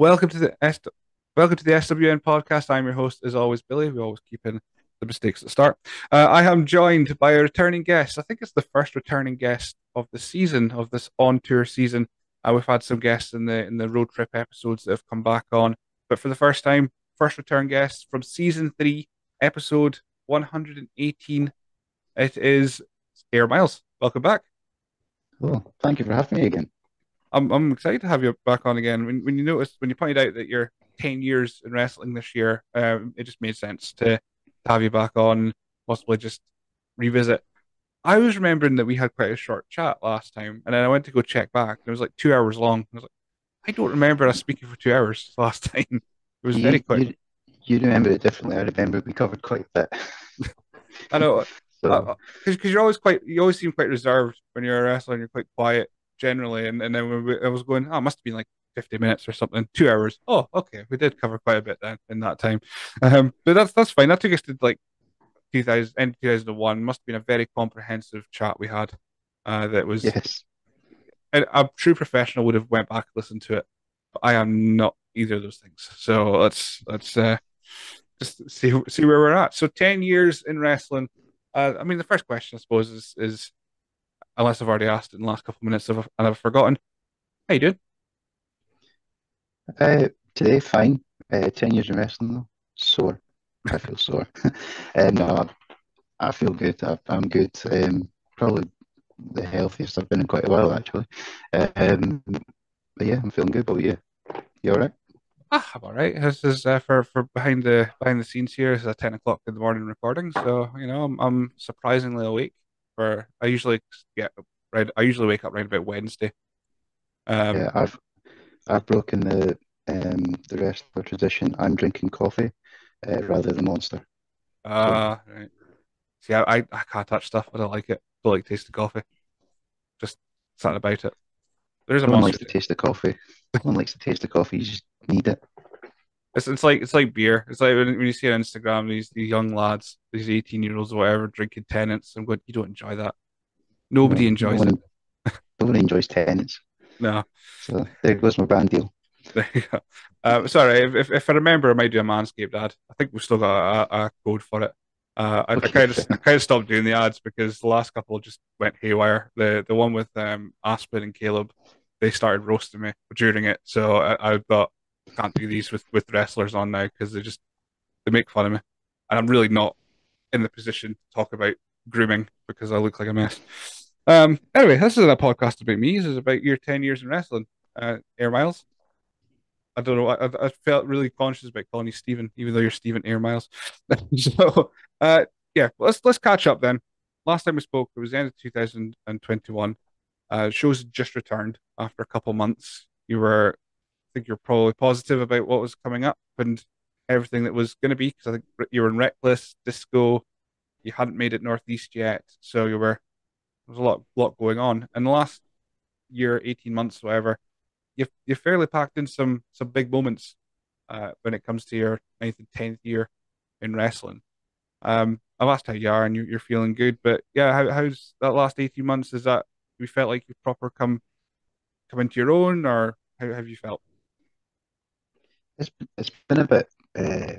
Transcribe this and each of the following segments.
Welcome to the S- welcome to the SWN podcast. I'm your host, as always, Billy. We always keep in the mistakes at the start. Uh, I am joined by a returning guest. I think it's the first returning guest of the season of this on tour season. Uh, we've had some guests in the in the road trip episodes that have come back on, but for the first time, first return guest from season three, episode 118. It is Air Myles. Welcome back. Well, thank you for having me again. I'm I'm excited to have you back on again. When when you noticed when you pointed out that you're 10 years in wrestling this year, um, it just made sense to, to have you back on, possibly just revisit. I was remembering that we had quite a short chat last time, and then I went to go check back, and it was like two hours long. I was like, I don't remember us speaking for two hours last time. It was You, very quick. you, you remember it differently. I remember we covered quite a bit. I know, So, because you're always quite, you always seem quite reserved when you're a wrestler. and You're quite quiet generally, and and then we, I was going, oh, it must have been like 50 minutes or something, two hours. Oh, okay, we did cover quite a bit then in that time. Um, but that's that's fine. That took us to like 2000 end 2001. Must have been a very comprehensive chat we had. Uh, that was yes. a, a true professional would have went back and listened to it. But I am not either of those things. So let's let's uh, just see see where we're at. So 10 years in wrestling. Uh, I mean, the first question, I suppose, is is unless I've already asked it in the last couple of minutes and I've forgotten. How you doing? Uh, today, fine. Uh, 10 years in wrestling, though. Sore. I feel sore. uh, no, I feel good. I, I'm good. Um, probably the healthiest I've been in quite a while, actually. Um, but yeah, I'm feeling good. But yeah, you all right? Ah, I'm all right. This is uh, for for behind the behind the scenes here. It's a ten o'clock in the morning recording, so you know I'm, I'm surprisingly awake. For I usually get right. I usually wake up right about Wednesday. Um, Yeah, I've I've broken the um the wrestler tradition. I'm drinking coffee uh, rather than Monster. So uh, right. See, I, I I can't touch stuff. I don't like it. Don't like taste of coffee. Just something about it. There's a no one likes the taste of coffee. No one likes the taste of coffee. You just need it. It's it's like it's like beer. It's like when, when you see on Instagram these these young lads, these 18 year olds or whatever, drinking Tennent's. I'm going, you don't enjoy that. Nobody No, no enjoys it. one, no one enjoys tennis. No. So there goes my brand deal. There you go. Uh, sorry, if, if if I remember, I might do a Manscaped ad. I think we've still got a, a code for it. Uh, I, I kind of I kind of stopped doing the ads because the last couple just went haywire. The the one with um Aspen and Caleb, they started roasting me during it. So I, I thought can't do these with with wrestlers on now because they just they make fun of me, and I'm really not in the position to talk about grooming because I look like a mess. Um. Anyway, this isn't a podcast about me. This is about your ten years in wrestling. Uh, Air Myles. I don't know. I, I felt really conscious about calling you Stephen, even though you're Stephen Air Myles. so, uh, yeah, let's let's catch up then. Last time we spoke, it was the end of 2021. Uh, shows just returned after a couple months. You were, think, you're probably positive about what was coming up and everything that was going to be because I think you were in Reckless, Disco. You hadn't made it Northeast yet, so you were there was a lot lot going on. And the last year, 18 months, whatever you've you've fairly packed in some some big moments uh, when it comes to your ninth and tenth year in wrestling. Um, I've asked how you are and you, you're feeling good, but yeah, how, how's that last eighteen months? Is that you felt like you've proper come come into your own, or how have you felt? It's it's been a bit uh,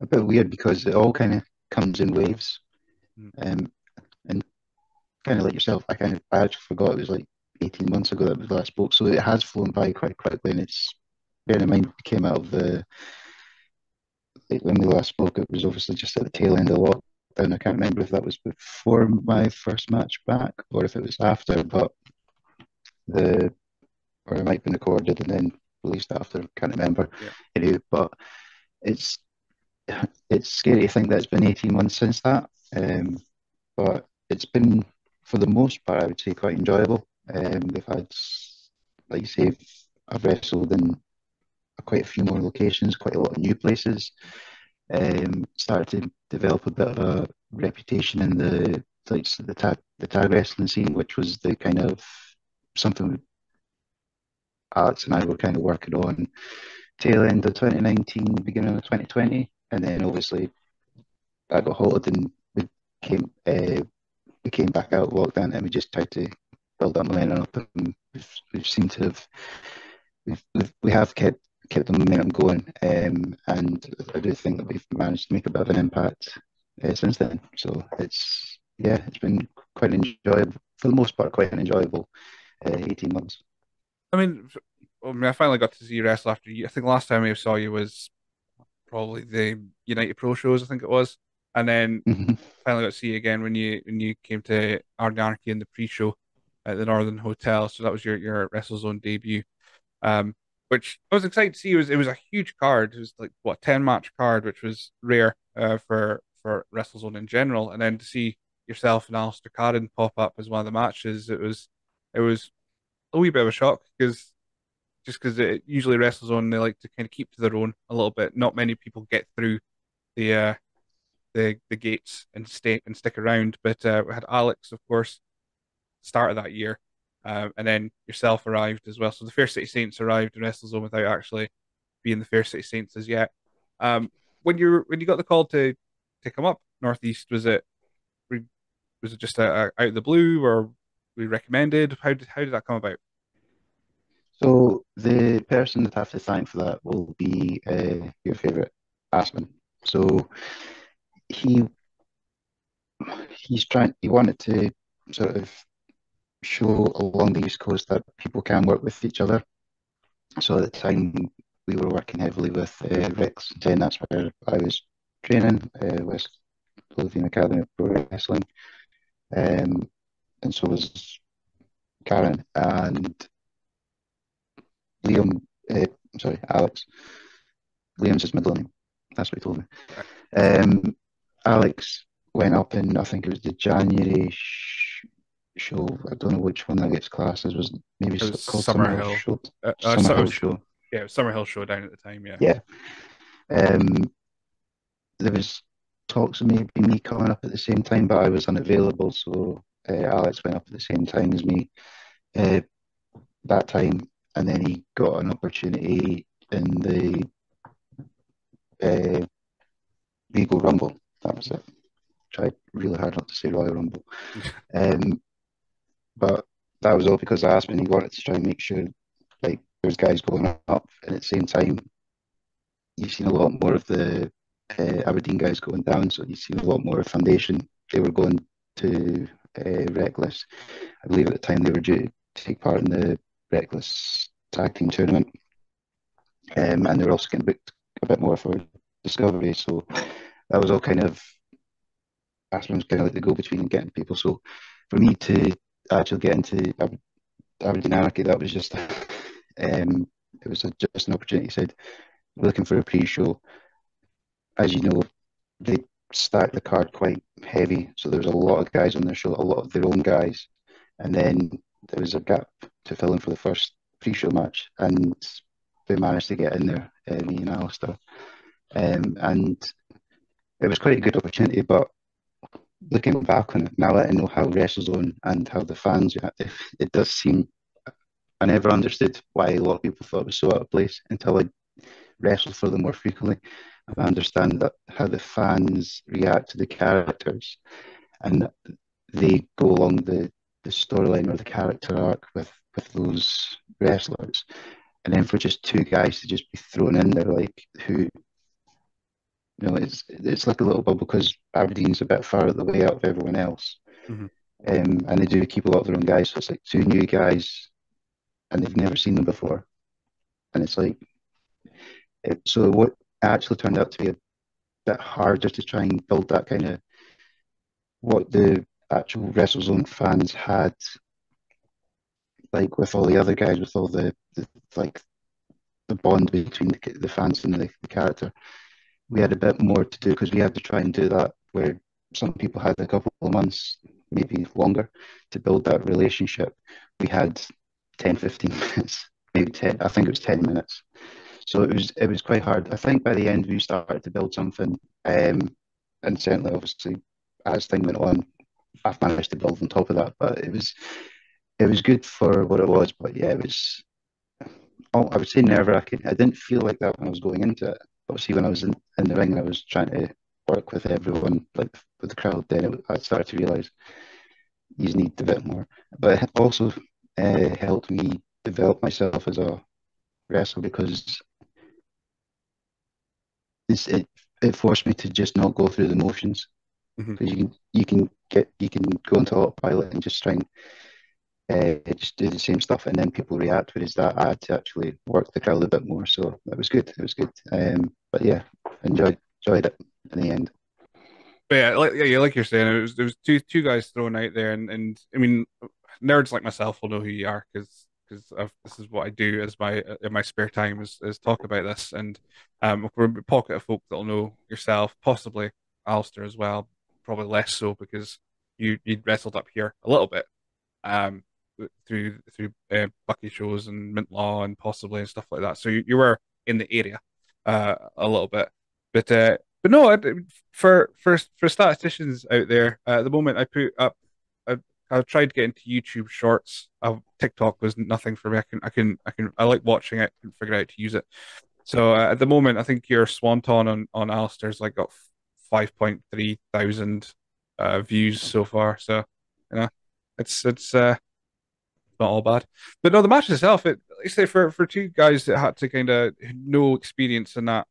a bit weird because it all kind of comes in waves. Mm. Um, and kind of like yourself, I kind of I actually forgot it was like 18 months ago that we last spoke. So it has flown by quite quickly, and it's bearing in mind we came out of the like when we last spoke, it was obviously just at the tail end of lockdown. I can't remember if that was before my first match back or if it was after, but the or it might have been recorded and then released after. Can't remember. Yeah. Anyway, but it's it's scary to think that it's been 18 months since that. Um, but it's been, for the most part, I would say quite enjoyable. Um, we've had, like you say, I've wrestled in quite a few more locations, quite a lot of new places. Um, started to develop a bit of a reputation in the like the tag the tag wrestling scene, which was the kind of something Alex and I were kind of working on tail end of 2019, beginning of 2020, and then obviously I got halted and we came uh, we came back out lockdown and we just tried to build that momentum up and we've, we've seemed to have we've, we've we have kept kept the momentum going, um, and I do think that we've managed to make a bit of an impact uh, since then. So it's yeah, it's been quite enjoyable for the most part, quite an enjoyable uh, eighteen months. I mean, I mean, I finally got to see you wrestle after you. I think last time I saw you was probably the United Pro shows. I think it was, and then hmm finally got to see you again when you when you came to Anarchy in the pre-show at the Northern Hotel. So that was your your WrestleZone debut. Um, which I was excited to see. It was it was a huge card. It was like what ten match card, which was rare uh, for for WrestleZone in general. And then to see yourself and Alistair Carden pop up as one of the matches, it was it was a wee bit of a shock because just because it usually wrestles on they like to kind of keep to their own a little bit. Not many people get through the uh, the the gates and stay and stick around. But uh, we had Alex, of course, start of that year. Um, and then yourself arrived as well. So the Fair City Saints arrived in WrestleZone without actually being the Fair City Saints as yet. Um, when you when you got the call to to come up Northeast, was it was it just a, a out of the blue or we recommended? How did how did that come about? So the person that have to thank for that will be uh, your favourite Aspen. So he he's trying he wanted to sort of show along the East Coast that people can work with each other. So at the time we were working heavily with uh, Reckless Intent, that's where I was training, uh, West Lothian Academy of Pro Wrestling. Um, and so was Carden and Liam, uh, I'm sorry, Alex. Liam's his middle name. That's what he told me. Um, Alex went up in, I think it was the January sh show. I don't know which one that gets classes. Was maybe It was called Summerhill. Show. Uh, uh, so it Summerhill was, Show. yeah, it was Summerhill Showdown at the time. Yeah. Yeah. Um, there was talks of maybe me coming up at the same time, but I was unavailable, so uh, Alex went up at the same time as me uh, that time, and then he got an opportunity in the uh, Regal Rumble. That was it. Tried really hard not to say Royal Rumble, um, but that was all because I asked him. He wanted to try and make sure, like, there's guys going up, and at the same time, you've seen a lot more of the uh, Aberdeen guys going down, so you've seen a lot more of Foundation. They were going to uh, Reckless. I believe at the time they were due to take part in the Reckless Tag Team Tournament, um, and they were also getting booked a bit more for Discovery. So that was all kind of Aspen was kind of like the go between and getting people. So for me to actually get into Aber- Aberdeen Anarchy, that was just um, it was a, just an opportunity. Said, "We're looking for a pre-show." As you know, they stacked the card quite heavy, so there was a lot of guys on their show, a lot of their own guys, and then there was a gap to fill in for the first pre-show match, and they managed to get in there, uh, me and Alistair, um, and it was quite a good opportunity. But looking back on it now, I know how WrestleZone and how the fans react, it, it does seem I never understood why a lot of people thought it was so out of place until I wrestled for them more frequently. I understand that how the fans react to the characters and they go along the, the storyline or the character arc with, with those wrestlers. And then for just two guys to just be thrown in there, like who, you know, it's it's like a little bubble because Aberdeen's a bit far out the way out of everyone else. Mhm. Um, and they do keep a lot of their own guys. So it's like two new guys and they've never seen them before. And it's like, so what actually turned out to be a bit harder to try and build that kind of what the actual WrestleZone fans had, like with all the other guys, with all the, the like the bond between the, the fans and the, the character. We had a bit more to do because we had to try and do that where some people had a couple of months, maybe longer, to build that relationship. We had 10, 15 minutes, maybe 10, I think it was 10 minutes. So it was it was quite hard. I think by the end we started to build something, um, and certainly obviously as things went on, I've managed to build on top of that. But it was it was good for what it was. But yeah, it was oh, I would say nerve wracking. I didn't feel like that when I was going into it. Obviously, when I was in, in the ring, and I was trying to work with everyone, like with the crowd. Then it, I started to realize you need a bit more. But it also uh, helped me develop myself as a wrestler because it's, it it forced me to just not go through the motions because you can you can get you can go into autopilot and just try and uh, just do the same stuff and then people react. Whereas that I had to actually work the crowd a bit more, so it was good. It was good. Um, but yeah, enjoyed enjoyed it in the end. But yeah, like yeah, yeah, like you're saying, it was there was two two guys thrown out there, and and I mean, nerds like myself will know who you are because because this is what I do as my in my spare time is is talk about this, and um, we're a pocket of folk that'll know yourself, possibly Alistair as well, probably less so because you you wrestled up here a little bit, um, through through uh, Bucky shows and Mint Law and possibly and stuff like that. So you, you were in the area, uh, a little bit, but uh, but no, for for for statisticians out there, uh, at the moment I put up, I, I've tried getting to YouTube Shorts. TikTok was nothing for me. I can I can I can I like watching it. Can figure out how to use it. So uh, at the moment, I think your Swanton on on Alistair's like got five point three thousand uh, views so far. So you know, it's it's uh not all bad. But no, the match itself, it I say for for two guys that had to kind of no experience in that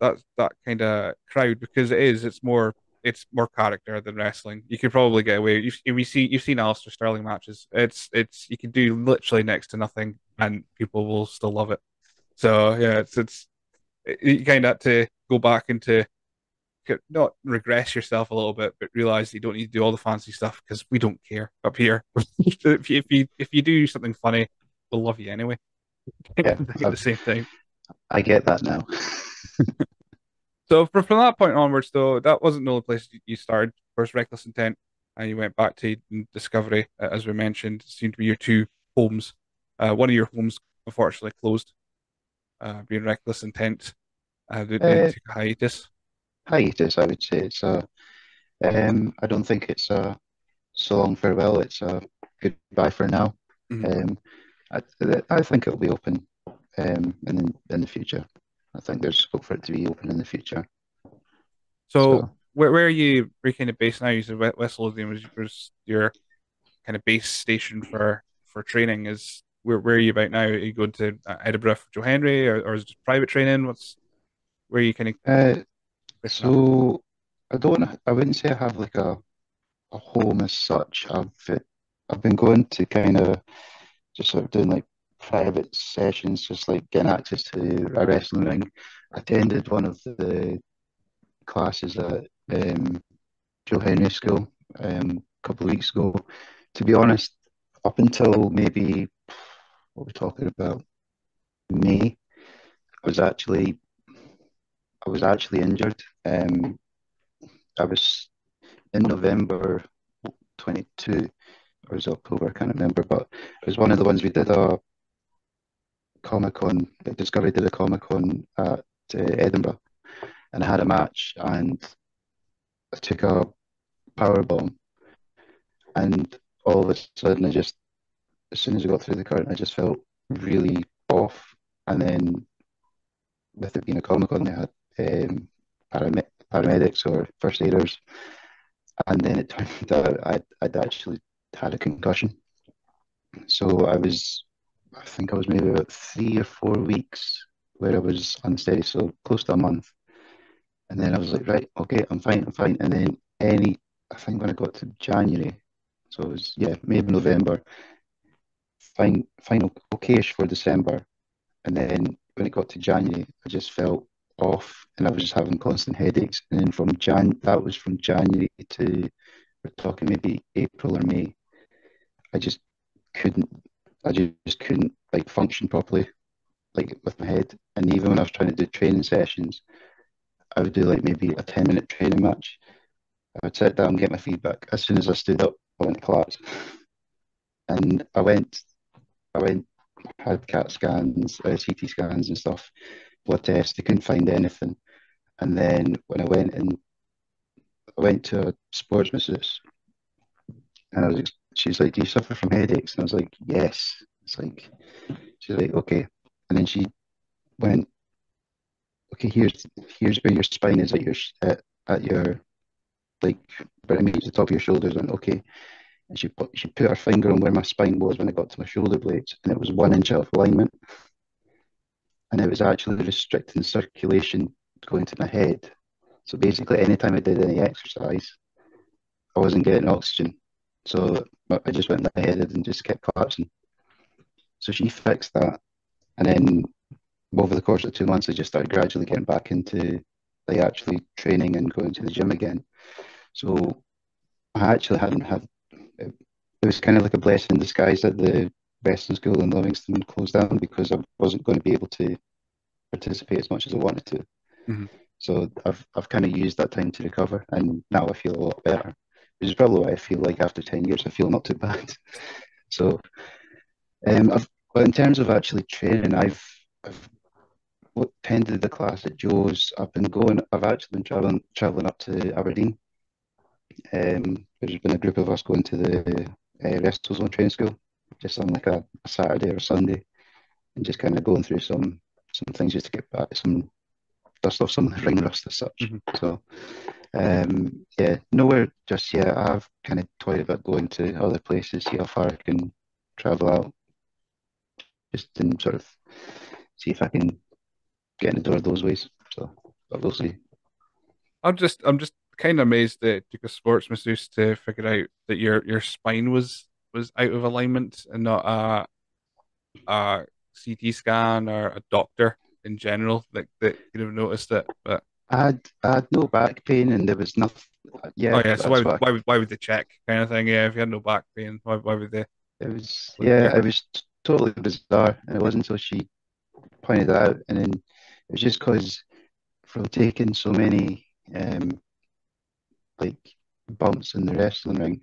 that that kind of crowd because it is it's more it's more character than wrestling. You could probably get away. You've you see you've seen Alistair Sterling matches. It's it's you can do literally next to nothing and people will still love it. So yeah, it's it's you kind of have to go back into not regress yourself a little bit, but realize you don't need to do all the fancy stuff because we don't care up here. if you if you if you do something funny, we'll love you anyway. Yeah, at the same time. I get that now. so from, from that point onwards, though, that wasn't the only place you started. First, Reckless Intent, and you went back to Discovery, uh, as we mentioned, seemed to be your two homes. Uh, one of your homes, unfortunately, closed, uh, being Reckless Intent. Uh, they, they Uh, took a hiatus. hiatus, I would say. It's a, um, I don't think it's a so long farewell. It's a goodbye for now. Mhm. Um, I, I think it'll be open um, in in the future. I think there's scope for it to be open in the future. So, So where, where are you, where are you kind of based now? You said West Lothian was, was your kind of base station for for training. Is where where are you about now? Are you going to uh, Edinburgh for Joe Henry, or, or is it just private training? What's where are you kind of uh, up? so I don't I wouldn't say I have like a, a home as such. I've I've been going to kind of just sort of doing like private sessions, just like getting access to a wrestling ring. I attended one of the classes at um, Joe Henry School um, a couple of weeks ago. To be honest, up until maybe what we're talking about May, I was actually I was actually injured. Um, I was in November 22 or was October, I can't remember, but it was one of the ones we did a Comic Con, Discovery did a Comic Con at uh, Edinburgh, and I had a match and I took a power bomb, and all of a sudden, I just, as soon as I got through the curtain, I just felt really off. And then, with it being a Comic Con, they had um, param paramedics or first aiders, and then it turned out I'd, I'd actually had a concussion. So I was, I think I was maybe about three or four weeks where I was unsteady, so close to a month. And then I was like, right, okay, I'm fine, I'm fine. And then any, I think when I got to January, so it was, yeah, maybe November, fine, fine, okayish for December. And then when it got to January, I just felt off and I was just having constant headaches. And then from Jan, that was from January to, we're talking maybe April or May. I just couldn't, I just couldn't like function properly, like with my head. And even when I was trying to do training sessions, I would do like maybe a 10 minute training match. I would sit down, and get my feedback. As soon as I stood up, I went to collapse. And I went, I went, had CAT scans, uh, CT scans and stuff, blood tests. They couldn't find anything. And then when I went and I went to a sports masseuse, and I was, she's like, "Do you suffer from headaches?" And I was like, "Yes." It's like, she's like, "Okay," and then she went, "Okay, here's here's where your spine is at your at, at your like where it meets the top of your shoulders." And okay, and she put she put her finger on where my spine was when I got to my shoulder blades, and it was one inch out of alignment. and it was actually restricting circulation going to my head. So basically, anytime I did any exercise, I wasn't getting oxygen. So I just went lightheaded and just kept collapsing. So she fixed that. And then over the course of two months, I just started gradually getting back into like actually training and going to the gym again. So I actually hadn't had it, was kind of like a blessing in disguise that the wrestling school in Livingston closed down because I wasn't going to be able to participate as much as I wanted to. Mm-hmm. So I've I've kind of used that time to recover, and now I feel a lot better. Which is probably why I feel like after ten years I feel not too bad. so, um, I've, but in terms of actually training, I've I've attended the class at Joe's. I've been going. I've actually been traveling traveling up to Aberdeen. Um, there's been a group of us going to the uh, WrestleZone training school, just on like a, a Saturday or a Sunday, and just kind of going through some some things just to get back some dust off some of the ring rust as such. Mm-hmm. So, um, yeah, nowhere just yet. I've kind of toyed about going to other places, see how far I can travel out, just in sort of see if I can get in the door those ways. So, but we'll see. I'm just, I'm just kind of amazed that took a sports masseuse to figure out that your your spine was was out of alignment and not a a CT scan or a doctor in general that that could have noticed it. But I had I had no back pain and there was nothing. Yeah. Oh yeah. So why would, why would why would they check kind of thing? Yeah. If you had no back pain, why why would they? It was yeah. It was totally bizarre, and it wasn't until she pointed that out, and then it was just because from taking so many um like bumps in the wrestling ring,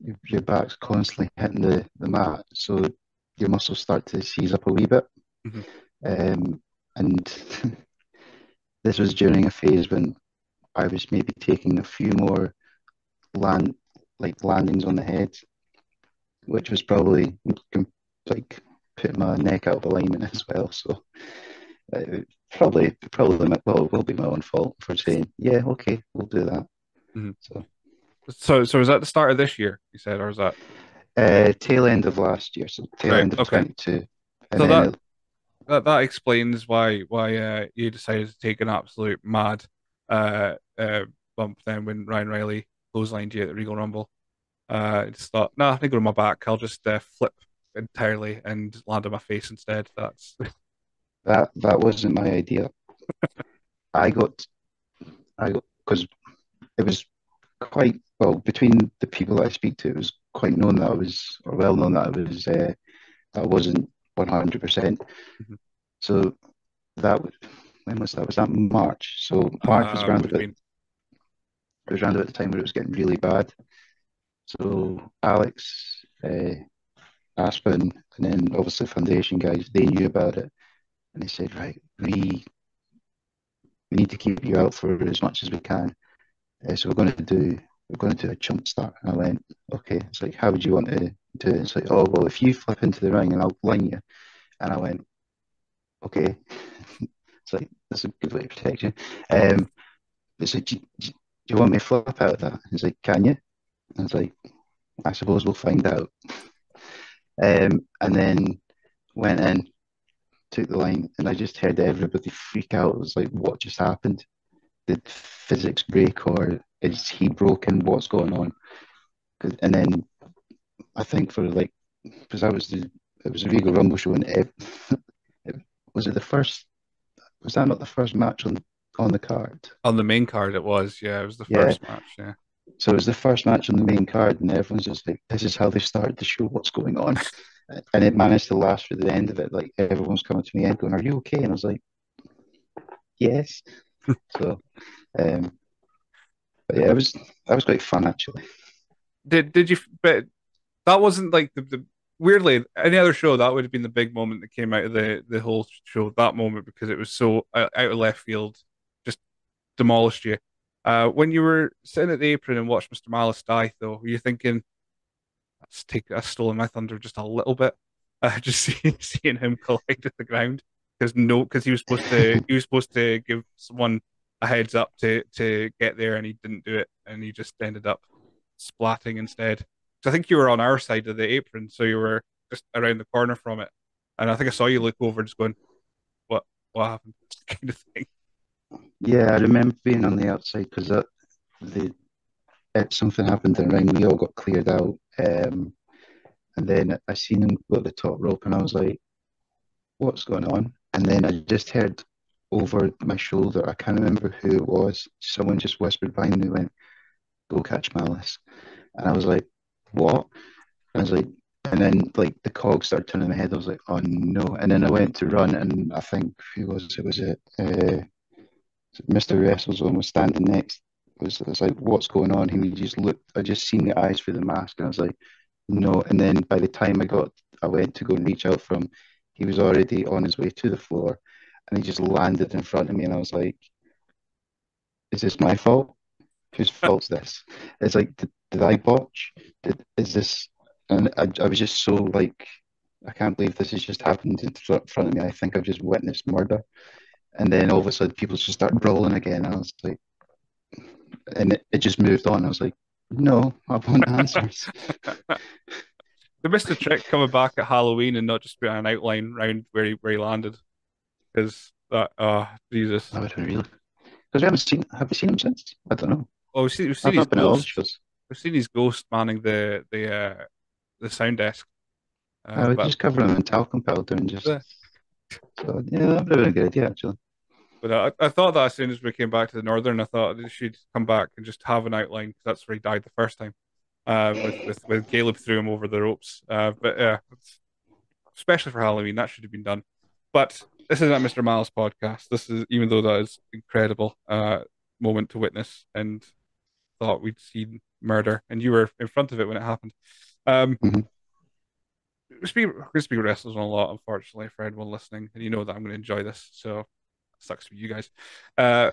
your, your back's constantly hitting the, the mat, so your muscles start to seize up a wee bit. Mm-hmm. Um, and this was during a phase when I was maybe taking a few more land like landings on the head, which was probably like putting my neck out of alignment as well. So uh, probably probably my, well will be my own fault for saying yeah okay we'll do that. Mm-hmm. So so so was that the start of this year you said or is that uh, tail end of last year so tail right, end of okay. 22 so that, that that explains why why uh, you decided to take an absolute mad uh, uh, bump then when Ryan Riley clotheslined you at the Regal Rumble. Uh, I just thought, nah, I think on my back, I'll just uh, flip entirely and land on my face instead. That's that that wasn't my idea. I got, I because it was quite well between the people that I speak to. It was quite known that I was, or well known that I was, uh, I wasn't one hundred percent. Mm-hmm. So that was when was that? Was that March? So March was uh, around about, it was around about the time where it was getting really bad. So Alex, uh, Aspen, and then obviously Foundation guys, they knew about it, and they said, right, we we need to keep you out for as much as we can. Uh, so we're going to do we're going to a jump start. And I went, okay. It's like, how would you want to do it? It's like, oh well, if you flip into the ring and I'll line you. And I went, okay. it's like that's a good way to protect you. Um, it's like, do, do, you want me to flip out of that? He's like, can you? I was like, I suppose we'll find out. Um, and then went in, took the line, and I just heard everybody freak out. It was like, what just happened? Did physics break, or is he broken? What's going on? And then I think for like, because I was the it was a Regal Rumble show, and it, it, was it the first? Was that not the first match on on the card? On the main card, it was. Yeah, it was the first yeah. match. Yeah. So it was the first match on the main card, and everyone's just like, "This is how they started the show. What's going on?" and it managed to last for the end of it. Like everyone's coming to me and going, "Are you okay?" And I was like, "Yes." so, um, but yeah, it was that was quite fun actually. Did did you? But that wasn't like the, the weirdly any other show that would have been the big moment that came out of the the whole show that moment because it was so out, of left field, just demolished you. Uh, when you were sitting at the apron and watched Mr. Malice die, though, were you thinking, "Let's take a stolen my thunder just a little bit"? Uh, just see, seeing him collide at the ground because no, because he was supposed to he was supposed to give someone a heads up to to get there, and he didn't do it, and he just ended up splatting instead. So I think you were on our side of the apron, so you were just around the corner from it, and I think I saw you look over, just going, "What? what happened, kind of thing. Yeah, I remember being on the outside because the it, something happened in the ring. We all got cleared out, um, and then I seen him go to the top rope, and I was like, "What's going on?" And then I just heard over my shoulder. I can't remember who it was. Someone just whispered behind me, went, "Go catch Malice," and I was like, "What?" And I was like, and then like the cogs started turning in my head. I was like, "Oh no!" And then I went to run, and I think who was it? Was it uh, Mr. WrestleZone was standing next. It was, was like, "What's going on?" He just looked. I just seen the eyes through the mask, and I was like, "No!" And then by the time I got, I went to go and reach out for him. He was already on his way to the floor, and he just landed in front of me, and I was like, "Is this my fault? Whose fault's this?" It's like, did, did I botch? Did, is this? And I, I was just so like, I can't believe this has just happened in front of me. I think I've just witnessed murder. And then all of a sudden, people just start rolling again. And I was like, and it, it just moved on. I was like, no, I want answers. they missed the trick coming back at Halloween and not just being an outline round where he where he landed. Because that, oh Jesus. I would really. Because we haven't seen, have we seen him since? I don't know. Oh, we've seen, we've seen his ghost. We've seen his ghost manning the the uh, the sound desk. Uh, I would but... just cover him in talcum powder and just. Yeah. So yeah, that would have been a good idea actually. But I, I thought that as soon as we came back to the northern, I thought should come back and just have an outline because that's where he died the first time. Uh, with, with with Caleb threw him over the ropes. Uh, but yeah, especially for Halloween, that should have been done. But this isn't Mr. Miles podcast. This is even though that is incredible uh, moment to witness and thought we'd seen murder, and you were in front of it when it happened. Um, mm-hmm. we speak, we speak wrestlers on a lot, unfortunately, for anyone listening, and you know that I'm going to enjoy this. So sucks for you guys. Uh,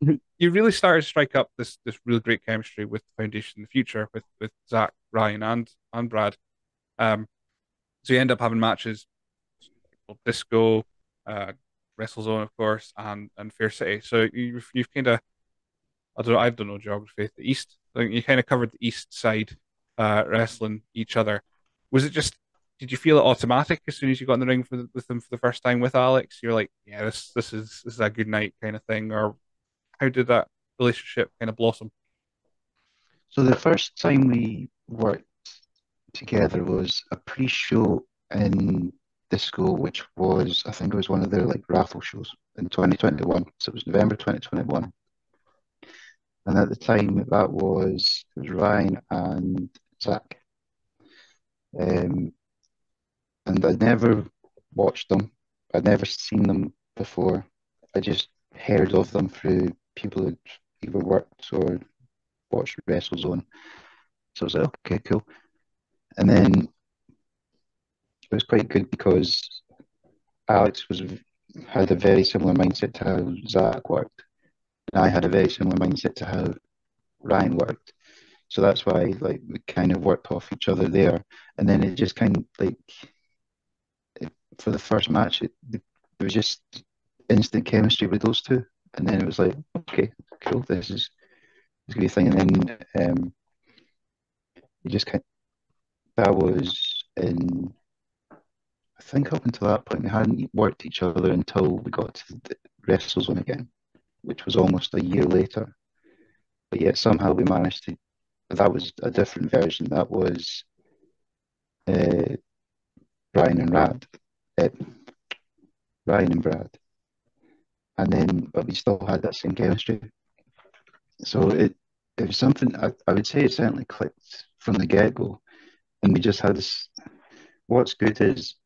you really started to strike up this this really great chemistry with the foundation in the future with with Zach, Ryan, and and Brad. Um, so you end up having matches, Disco, uh, WrestleZone, of course, and and Fair City. So you've you've kind of I don't know, I don't know geography. The East, I think you kind of covered the East side, uh, wrestling each other. Was it just did you feel it automatic as soon as you got in the ring for, with them for the first time with Alex? You're like, yeah, this this is this is a good night kind of thing, or how did that relationship kind of blossom? So the first time we worked together was a pre-show in Disco, which was I think it was one of their like raffle shows in 2021. So it was November 2021, and at the time that was it was Ryan and Zach. Um, and I'd never watched them. I'd never seen them before. I just heard of them through people who'd either worked or watched WrestleZone. So I was like, okay, cool. And then it was quite good because Alex was had a very similar mindset to how Zach worked. And I had a very similar mindset to how Ryan worked. So that's why like we kind of worked off each other there. And then it just kind of like for the first match, it, it was just instant chemistry with those two, and then it was like, okay, cool, this is this gonna be a thing, and then um, you just kind of, that was in. Think up until that point, we hadn't worked each other until we got to the WrestleZone again, which was almost a year later. But yet somehow we managed to. That was a different version. That was uh, Brian and Rad uh, Ryan and Brad, and then but we still had that same chemistry. So it it was something I, I would say it certainly clicked from the get go, and we just had this. What's good is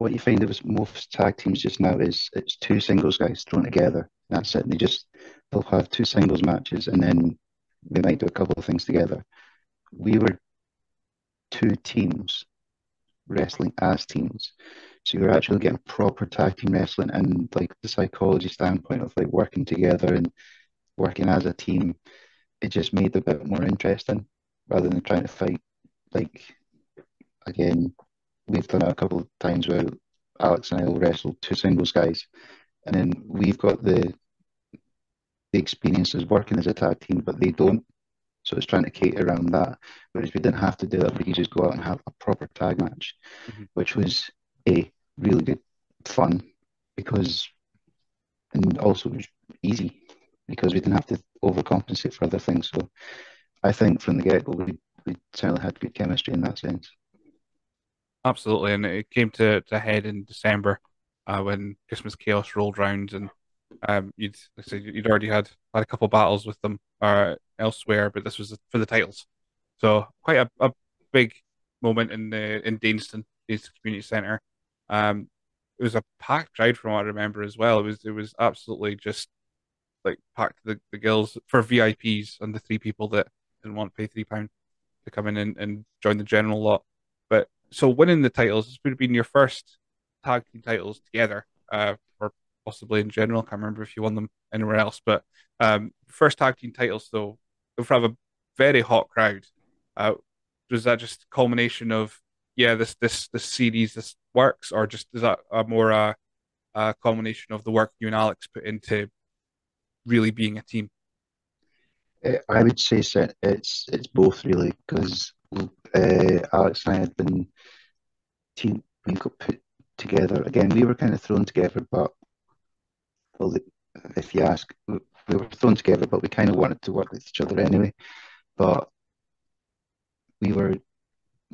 what you find with most tag teams just now is it's two singles guys thrown together. That's it. They just they'll have two singles matches and then they might do a couple of things together. We were two teams wrestling as teams. So you're actually getting proper tag team wrestling and like the psychology standpoint of like working together and working as a team. It just made it a bit more interesting rather than trying to fight. Like again, we've done it a couple of times where Alex and I will wrestle two singles guys, and then we've got the the experiences working as a tag team, but they don't. So it's trying to cater around that. Whereas we didn't have to do that, we could just go out and have a proper tag match, mm-hmm. which was a really good fun because, and also it was easy because we didn't have to overcompensate for other things. So I think from the get go, we, we certainly had good chemistry in that sense. Absolutely, and it came to, to head in December uh, when Christmas Chaos rolled round, and um, you'd like I said you'd already had had a couple battles with them uh, elsewhere, but this was for the titles, so quite a, a big moment in the in Danestone, Danestone Community Centre. Um, it was a packed crowd from what I remember as well. It was it was absolutely just like packed the, the gills for VIPs and the three people that didn't want to pay three pound to come in and, and join the general lot. But so winning the titles, would have been your first tag team titles together, uh, or possibly in general. I can't remember if you won them anywhere else, but um, first tag team titles though, in front of a very hot crowd. Uh, was that just culmination of yeah, this this this series this works, or just is that a more uh, a culmination of the work you and Alex put into really being a team? Uh, I would say it's it's both really because uh, Alex and I had been team we got put together again. We were kind of thrown together, but well, if you ask, we were thrown together, but we kind of wanted to work with each other anyway. But we were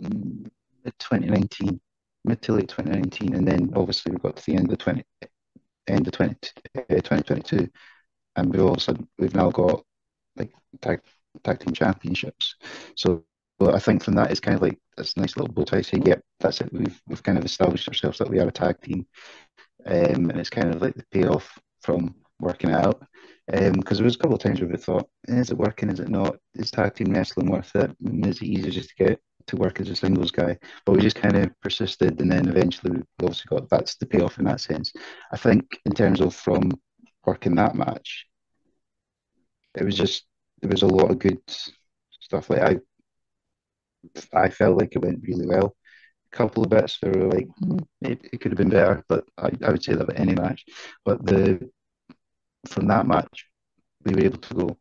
mm, 2019, mid to late 2019, and then obviously we got to the end of 20 end of 20, uh, 2022, and we also we've now got like tag tag team championships. So but I think from that it's kind of like this nice little bow tie saying, "Yep, that's it. We've we've kind of established ourselves that we are a tag team," um, and it's kind of like the payoff from working it out. Because um, there was a couple of times where we thought, "Is it working? Is it not? Is tag team wrestling worth it? Is it easier just to get to work as a singles guy?" But we just kind of persisted, and then eventually we obviously got that's the payoff in that sense. I think in terms of from working that match, it was just there was a lot of good stuff. Like I I felt like it went really well. A couple of bits that were like mm, it, it could have been better, but I, I would say that about any match. But the from that match, we were able to go.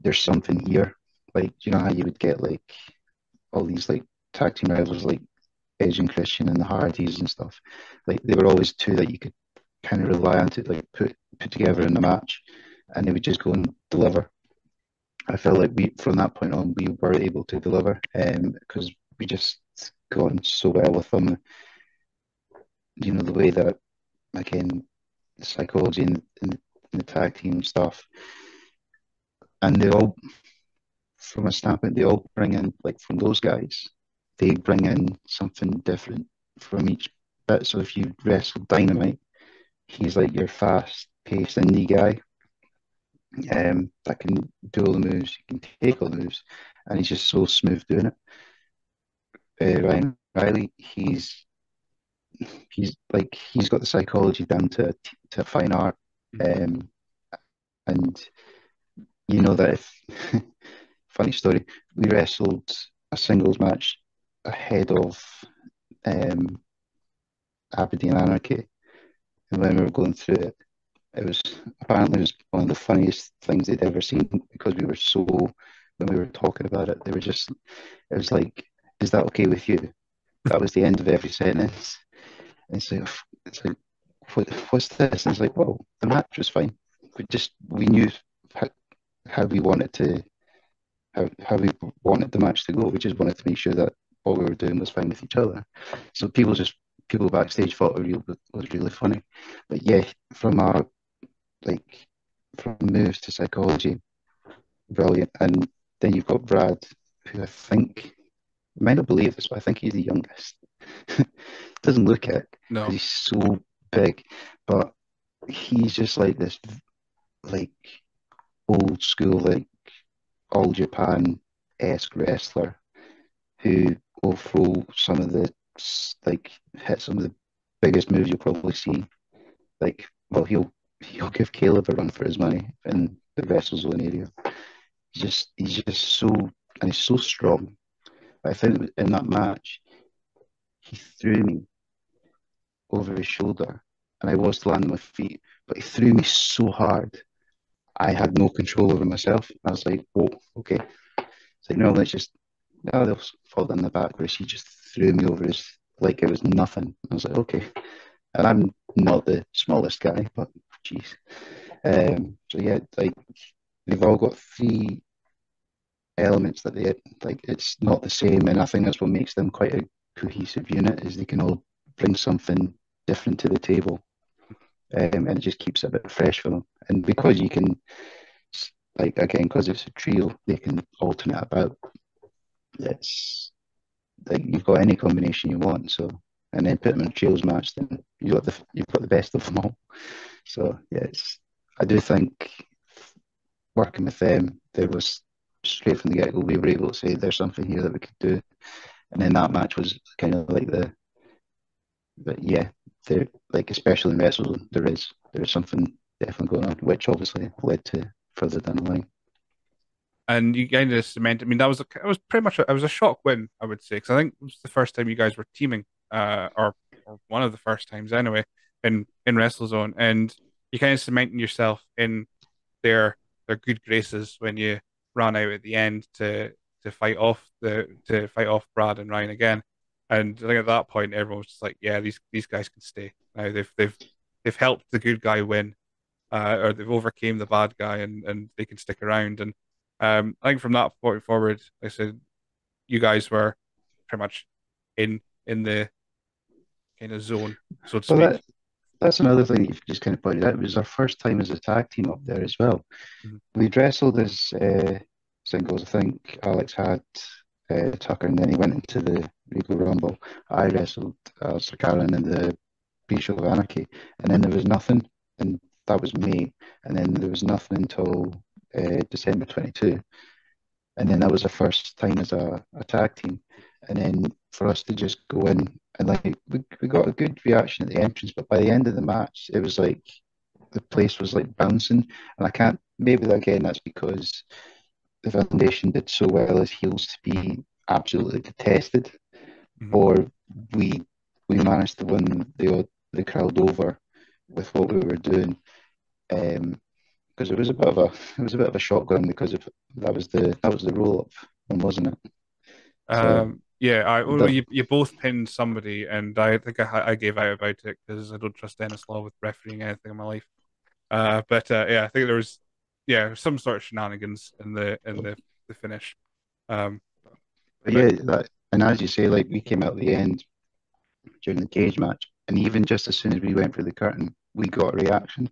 There's something here, like you know how you would get like all these like tag team rivals like Edge and Christian and the Hardys and stuff. Like they were always two that you could kind of rely on to like put put together in the match, and they would just go and deliver. I felt like we from that point on we were able to deliver because um, we just got on so well with them. You know the way that again the psychology and, the tag team stuff, and they all from a standpoint they all bring in like from those guys they bring in something different from each bit. So if you wrestle Dynamite, he's like your fast paced indie guy um, that can do all the moves, he can take all the moves, and he's just so smooth doing it. Uh, Ryan Riley, he's he's like he's got the psychology down to to fine art, um, and you know that if funny story, we wrestled a singles match ahead of um, Aberdeen Anarchy, and when we were going through it, it was apparently it was one of the funniest things they'd ever seen because we were so when we were talking about it, they were just it was like, is that okay with you? That was the end of every sentence. And like it's like what, what's this? And it's like, well, the match was fine. We just we knew how, how we wanted to how how we wanted the match to go. We just wanted to make sure that what we were doing was fine with each other. So people just people backstage thought it was really funny. But yeah, from our like from moves to psychology, brilliant. And then you've got Brad, who I think you might not believe this, but I think he's the youngest. Doesn't look it. No, he's so big, but he's just like this, like old school, like all Japan esque wrestler who will throw some of the like hit some of the biggest moves you'll probably see. Like, well, he'll he'll give Caleb a run for his money in the WrestleZone area. He's just he's just so and he's so strong. But I think in that match, he threw me over his shoulder, and I was to land on my feet, but he threw me so hard, I had no control over myself. I was like, "Whoa, okay." Like, no, let's just no, they'll fall down the back. Where he just threw me over his like it was nothing. I was like, okay. and I'm not the smallest guy, but jeez. Um, so yeah, like they've all got three elements that they like. It's not the same, and I think that's what makes them quite a cohesive unit. Is they can all bring something different to the table, um, and it just keeps it a bit fresh for them. And because you can, like again, because it's a trio, they can alternate about. It's like you've got any combination you want. So and then put them in a match, then you got the you've got the best of them all. So yeah, it's I do think working with them, there was straight from the get go we were able to say there's something here that we could do, and then that match was kind of like the, but yeah, there like especially in wrestling there is there is something definitely going on, which obviously led to further down the line and you kind of cement. I mean, that was a, it was pretty much a, it was a shock win, I would say, because I think it was the first time you guys were teaming, uh, or, or one of the first times anyway, in in WrestleZone, and you kind of cementing yourself in their their good graces when you ran out at the end to to fight off the to fight off Brad and Ryan again. And I think at that point everyone was just like, yeah, these these guys can stay. Now they've they've they've helped the good guy win, uh, or they've overcame the bad guy, and and they can stick around. And um, I think from that point forward, I said you guys were pretty much in in the kind of zone, so to well, speak. That, that's another thing you've just kind of pointed out. It was our first time as a tag team up there as well. Mm-hmm. We wrestled as uh, singles. I think Alex had uh, Tucker, and then he went into the Regal Rumble. I wrestled uh, Sir Karen in the Beach of Anarchy, and then there was nothing, and that was May, and then there was nothing until uh, December 22. And then that was the first time as a, a tag team. And then for us to just go in and like we, we got a good reaction at the entrance, but by the end of the match, it was like the place was like bouncing. And I can't, maybe again, that's because the foundation did so well as heels to be absolutely detested, mm-hmm. or we we managed to win the the crowd over with what we were doing. Um, because it was a bit of a it was a bit of a shotgun because of that was the that was the roll up one, wasn't it? So, um, yeah, I well, you you both pinned somebody, and I think I, I gave out about it because I don't trust Dennis Law with refereeing anything in my life. Uh, but uh, yeah, I think there was yeah some sort of shenanigans in the in the, the finish. Um, but, yeah, that, and as you say, like we came out at the end during the cage match, and even just as soon as we went through the curtain, we got a reaction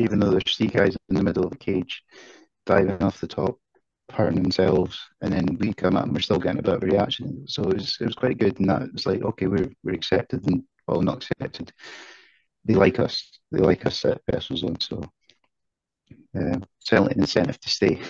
even though there's three guys in the middle of the cage diving off the top, hurting themselves, and then we come up and we're still getting a bit of a reaction. So it was it was quite good, and that was like okay, we're we're accepted, and well, not accepted. They like us. They like us at WrestleZone, so uh, certainly an incentive to stay.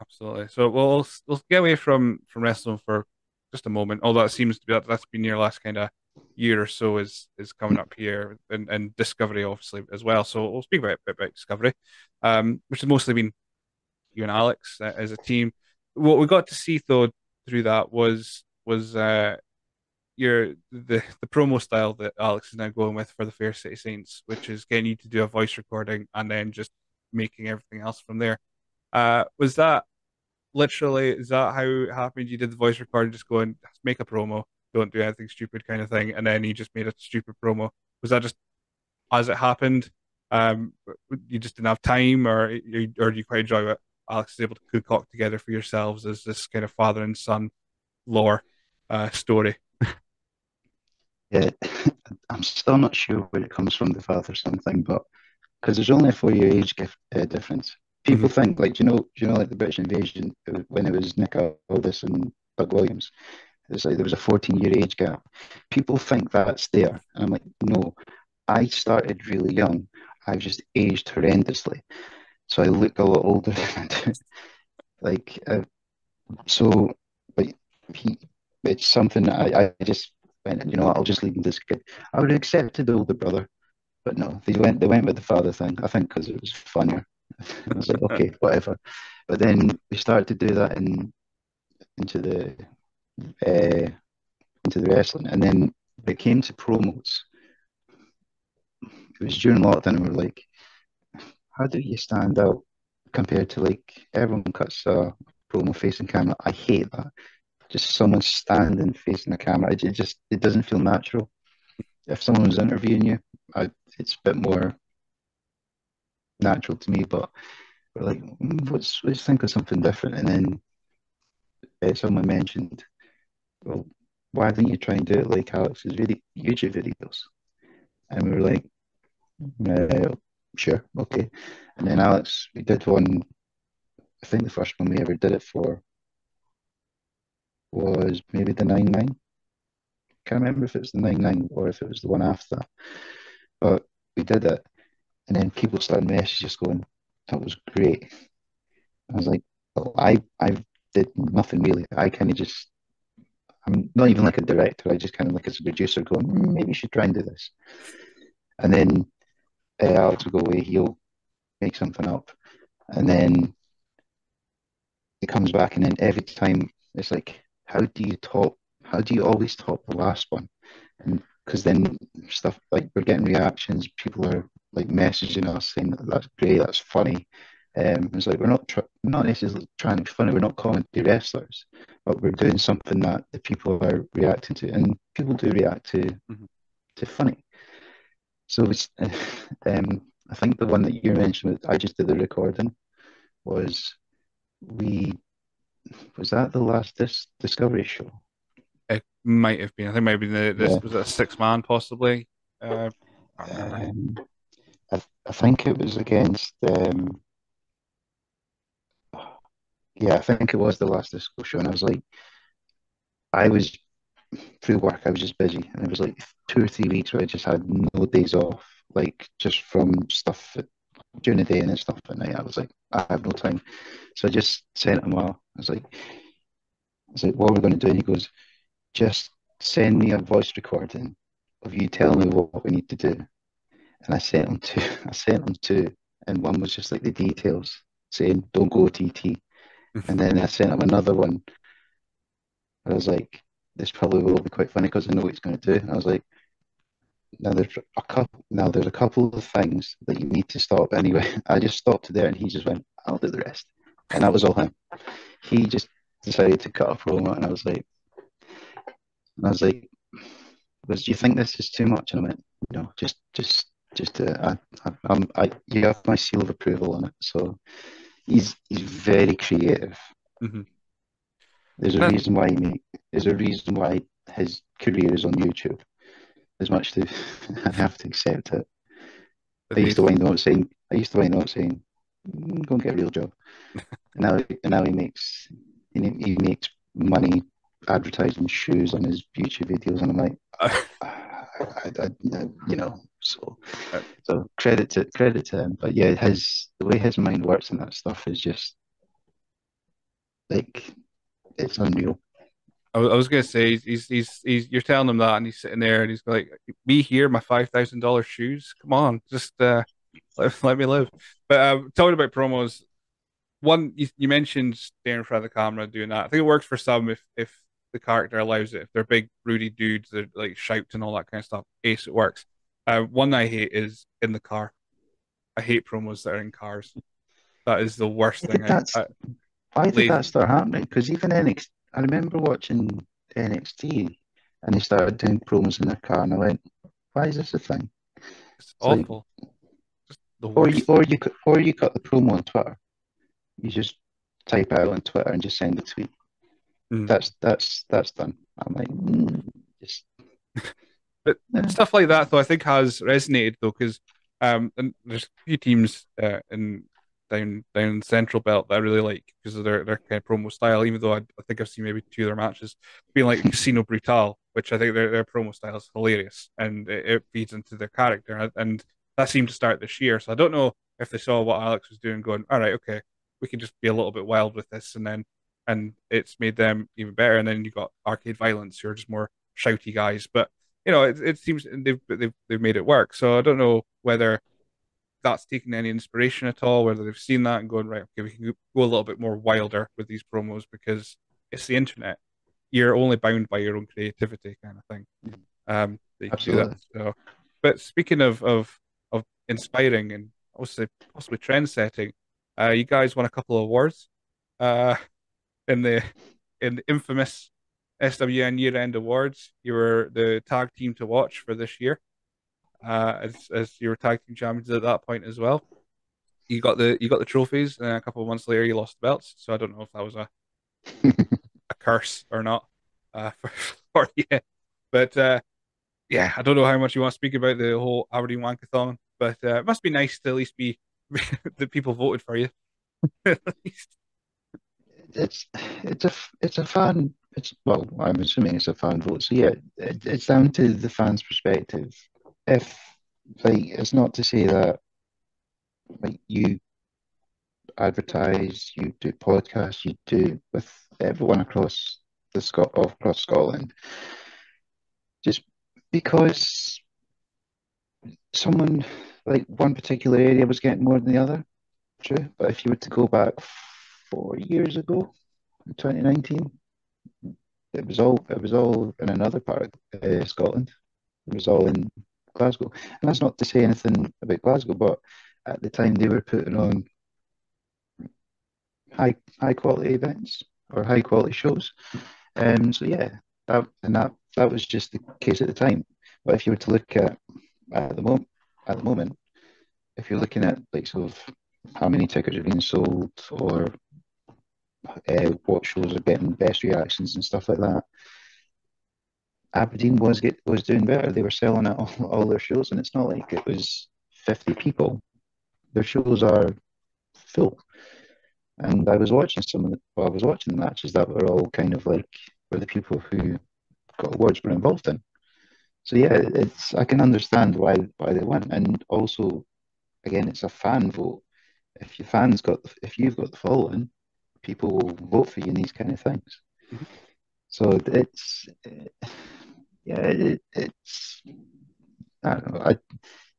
Absolutely. So we'll we'll get away from from wrestling for just a moment. Although it seems to be that that's been your last kind of year or so is is coming up here, and, and Discovery obviously as well. So we'll speak about about Discovery, um, which has mostly been you and Alex uh, as a team. What we got to see though through that was was uh, your the the promo style that Alex is now going with for the Fair City Saints, which is getting you to do a voice recording and then just making everything else from there. Uh, was that literally is that how it happened? You did the voice recording, just going make a promo, don't do anything stupid kind of thing, and then you just made a stupid promo. Was that just as it happened? Um, you just didn't have time, or or do you quite enjoy what Alex is able to concoct together for yourselves as this kind of father and son lore uh, story? yeah, I'm still not sure where it comes from, the father son thing, but because there's only a four year age gift, uh, difference. People mm-hmm. think like, you know, you know, like the British invasion when it was Nick Aldis and Doug Williams. It's like there was a 14 year age gap. People think that's there. And I'm like, no, I started really young. I've just aged horrendously. So I look a lot older than I do. like, uh, so, but he, it's something I, I just went, you know, I'll just leave this kid. I would have accepted the older brother, but no, they went, they went with the father thing, I think, because it was funnier. I was like, okay, whatever. But then we started to do that in into the uh, into the wrestling, and then it came to promos. It was during lockdown, and we are like, "How do you stand out compared to like everyone cuts a promo facing camera?" I hate that. Just someone standing facing the camera. It, just it doesn't feel natural. if someone was interviewing you, I, it's a bit more natural to me. But we're like, let's let's think of something different. And then uh, someone mentioned, well, why don't you try and do it like Alex's video, YouTube videos? And we were like, uh, sure, okay. And then Alex, we did one. I think the first one we ever did it for was maybe the nine nine. Can't remember if it was the nine nine or if it was the one after that. But we did it, and then people started messages going, "That was great." I was like, well, I I did nothing really. I kind of just I'm not even like a director. I just kind of like as a producer going, mm, maybe you should try and do this. And then uh, Alex will go away. He'll make something up, and then it comes back, and then every time it's like, how do you top? How do you always top the last one? And because then stuff like we're getting reactions, people are like messaging us saying that's great, that's funny. Um, it's like we're not tr- not necessarily trying to be funny. We're not comedy wrestlers, but we're doing something that the people are reacting to, and people do react to mm-hmm. to funny. So um, I think the one that you mentioned, I just did the recording, was we was that the last dis- Discovery show? It might have been. I think it might have been the, this yeah. was a six man possibly. Uh, um, I, I think it was against um, yeah, I think it was the last disco show, and I was like, I was through work, I was just busy, and it was like two or three weeks where I just had no days off, like just from stuff during the day and then stuff at night. I was like, I have no time, so I just sent him. I was like, I was like, what are we going to do? And he goes, just send me a voice recording of you telling me what we need to do. And I sent him two. I sent him two, and one was just like the details saying, "Don't go TT." and then I sent him another one. I was like, this probably will be quite funny because I know what he's going to do. I was like, now there's a couple. Now there's a couple of things that you need to stop anyway. I just stopped there, and he just went, "I'll do the rest," and that was all him. He just decided to cut a promo, and I was like, I was like, "Was do you think this is too much?" And I went, "No, just, just, just. Uh, I, I, I'm, I, you have my seal of approval on it." So he's he's very creative. Mm-hmm. There's a reason why he make. There's a reason why his career is on YouTube. As much to I have to accept it. I used to wind up saying. I used to wind up saying, mm, "Go and get a real job." and now, and now he makes he, he makes money advertising shoes on his YouTube videos, and I'm like, I, I, I, you know, so so credit to credit to him. But yeah, his the way his mind works and that stuff is just like it's unreal. I was, I was gonna say he's, he's he's you're telling him that and he's sitting there and he's like me here my five thousand dollar shoes come on just uh let, let me live but uh, talking about promos one you, you mentioned staying in front of the camera doing that I think it works for some if if the character allows it if they're big broody dudes they're like shouting and all that kind of stuff ace it works uh, one I hate is in the car. I hate promos that are in cars. That is the worst thing. I, I, why did that start happening? Because even NXT, I remember watching NXT and they started doing promos in their car, and I went, "Why is this a thing?" It's, it's awful. Like, or you, or you, or you cut the promo on Twitter. You just type out on Twitter and just send a tweet. Mm. That's that's that's done. I'm like, mm, just But yeah. stuff like that, though, I think has resonated though, because um, and there's a few teams uh, in down down Central Belt that I really like because of their, their kind of promo style. Even though I, I think I've seen maybe two of their matches, being like Casino Brutal, which I think their their promo style is hilarious and it, it feeds into their character, and that seemed to start this year. So I don't know if they saw what Alex was doing, going, all right, okay, we can just be a little bit wild with this, and then and it's made them even better. And then you got Arcade Violence, who are just more shouty guys, but you know, it, it seems they've, they've they've made it work. So I don't know whether that's taken any inspiration at all, whether they've seen that and going right, okay, we can go a little bit more wilder with these promos because it's the internet. You're only bound by your own creativity, kind of thing. Um, Absolutely. So, but speaking of of of inspiring and also possibly trend setting, uh, you guys won a couple of awards, uh, in the in the infamous SWN Year End Awards. You were the tag team to watch for this year, uh, as as you were tag team champions at that point as well. You got the you got the trophies, and a couple of months later, you lost the belts. So I don't know if that was a a curse or not uh, for, for you. But uh, yeah, I don't know how much you want to speak about the whole Aberdeen Wankathon, but uh, it must be nice to at least be the people voted for you. It's it's a it's a fan. It's well, I'm assuming it's a fan vote. So yeah, it, it's down to the fans' perspective. If like, it's not to say that like you advertise, you do podcasts, you do with everyone across the Scot across Scotland. Just because someone like one particular area was getting more than the other, true. But if you were to go back four years ago, in 2019, it was all it was all in another part of uh, Scotland. It was all in Glasgow, and that's not to say anything about Glasgow, but at the time they were putting on high high quality events or high quality shows. Um, so yeah, that and that that was just the case at the time. But if you were to look at at the moment at the moment, if you're looking at like sort of how many tickets are being sold or uh, what shows are getting best reactions and stuff like that, Aberdeen was get was doing better. They were selling out all, all their shows, and it's not like it was fifty people. Their shows are full. And I was watching some of the, well, I was watching the matches that were all kind of like where the people who got awards were involved in. So yeah, it's I can understand why why they won, and also, again, it's a fan vote. If your fans got if you've got the following, people will vote for you in these kind of things. Mm-hmm. So it's yeah, it, it's I don't know. I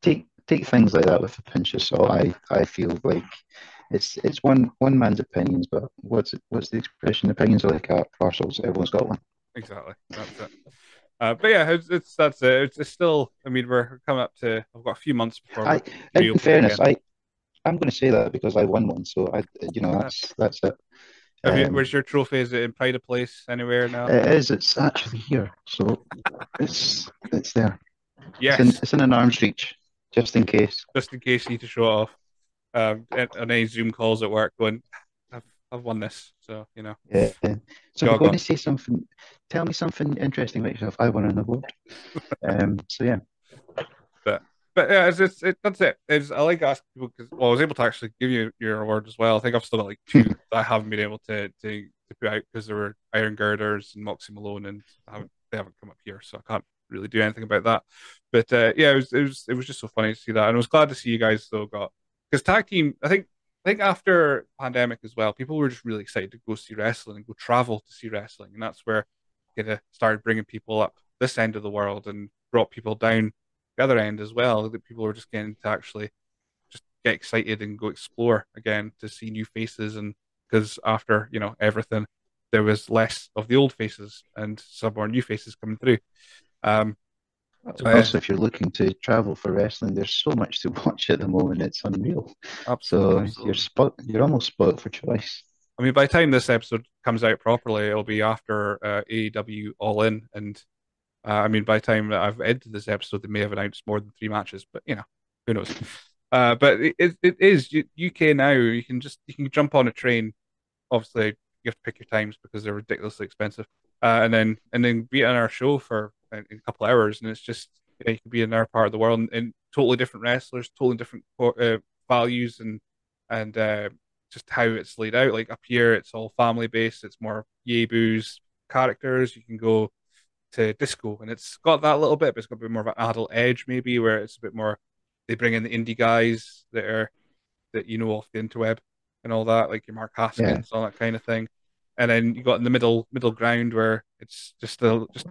take take things like that with a pinch of salt. I I feel like it's it's one one man's opinions, but what's what's the expression? Opinions are like uh, parcels. Everyone's got one. Exactly. That's it. Uh, but yeah, it's, it's that's it. It's, it's, still. I mean, we're coming up to. I've got a few months before. I, in fairness, again. I I'm going to say that because I won one, so I you know that's that's it. Um, you, where's your trophy? Is it in pride of place anywhere now? It is. It's actually here, so it's it's there. Yes, it's in, it's in an arm's reach, just in case. Just in case you need to show it off um, on any Zoom calls at work going, I've, I've won this. So, you know. Yeah. So I'm going to say something. Tell me something interesting about yourself. I won an award. um, so, yeah. But, yeah, it's, it's it, that's it. It's, I like asking people because, well, I was able to actually give you your award as well. I think I've still got like two that I haven't been able to, to, to put out because there were Iron Girders and Moxie Malone and haven't, they haven't come up here. So I can't really do anything about that. But uh, yeah, it was, it was it was just so funny to see that, and I was glad to see you guys though got because tag team, I think, I think after pandemic as well, people were just really excited to go see wrestling and go travel to see wrestling, and that's where kind of started bringing people up this end of the world and brought people down the other end as well. That people were just getting to actually just get excited and go explore again to see new faces, and because after you know everything, there was less of the old faces and some more new faces coming through. Um, so also, if you're looking to travel for wrestling, there's so much to watch at the moment; it's unreal. Absolutely. So you're spot, you're almost spot for choice. I mean, by the time this episode comes out properly, it'll be after uh, AEW All In, and uh, I mean, by the time that I've edited this episode, they may have announced more than three matches, but you know, who knows? uh, but it, it is UK now. You can just you can jump on a train. Obviously, you have to pick your times because they're ridiculously expensive, uh, and then and then be on our show for in a couple hours, and it's just yeah, you could be in our part of the world and, and totally different wrestlers, totally different uh, values, and and uh, just how it's laid out. Like up here, it's all family based. It's more yaboos characters. You can go to disco, and it's got that little bit, but it's got a bit more of an adult edge, maybe, where it's a bit more. They bring in the indie guys that are that you know off the interweb and all that, like your Mark Haskins, yeah. all that kind of thing. And then you got in the middle middle ground where it's just a just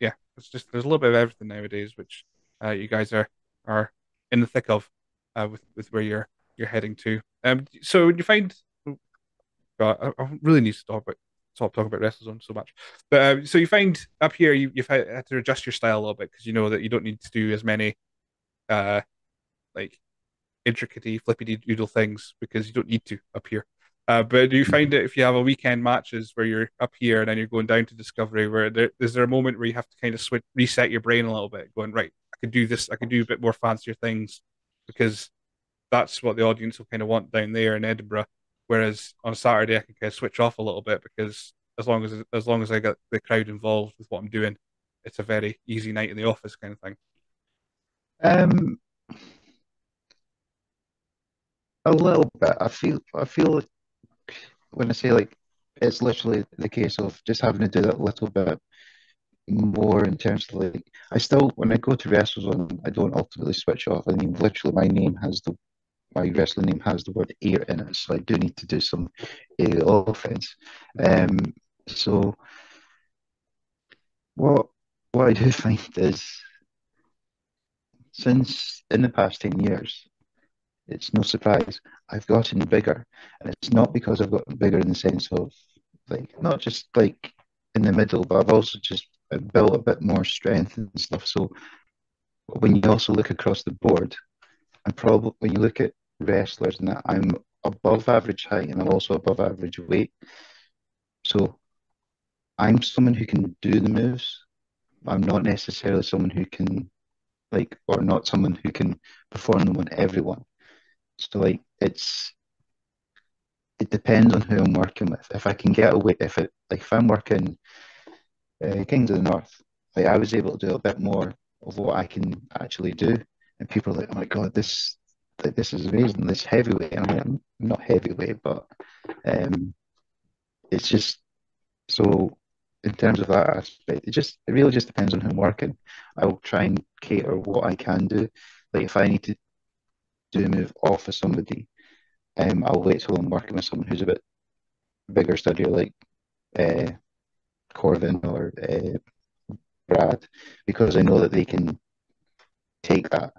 yeah, it's just there's a little bit of everything nowadays, which uh, you guys are are in the thick of uh, with with where you're you're heading to. Um, so you find, God, I, I really need to stop it. Stop talking about WrestleZone so much, but um, so you find up here you, you've had to adjust your style a little bit because you know that you don't need to do as many, uh, like intricate flippy doodle things because you don't need to up here. Uh, but do you find it if you have a weekend matches where you're up here and then you're going down to Discovery, where there, is there a moment where you have to kind of switch, reset your brain a little bit, going right, I could do this, I could do a bit more fancier things, because that's what the audience will kind of want down there in Edinburgh. Whereas on Saturday, I can kind of switch off a little bit because as long as as long as I get the crowd involved with what I'm doing, it's a very easy night in the office kind of thing. Um, a little bit. I feel I feel like when I say like it's literally the case of just having to do that little bit more in terms of like I still when I go to WrestleZone I don't ultimately switch off. I mean literally my name has the my wrestling name has the word air in it, so I do need to do some aerial offense. Um so what what I do find is since in the past ten years it's no surprise I've gotten bigger, and it's not because I've gotten bigger in the sense of like not just like in the middle, but I've also just built a bit more strength and stuff. So when you also look across the board, and probably when you look at wrestlers and that, I'm above average height and I'm also above average weight. So I'm someone who can do the moves. I'm not necessarily someone who can like or not someone who can perform them on everyone. So like it's it depends on who I'm working with. If I can get away, if it like if I'm working uh, Kings of the North, like I was able to do a bit more of what I can actually do, and people are like, "Oh my god, this like this is amazing! This heavyweight." I mean, I'm not heavyweight, but um, it's just so in terms of that aspect, it just it really just depends on who I'm working. I will try and cater what I can do. Like if I need to do a move off of somebody, um, I'll wait till I'm working with someone who's a bit bigger, steadier, like uh, Corvin or uh, Brad, because I know that they can take that.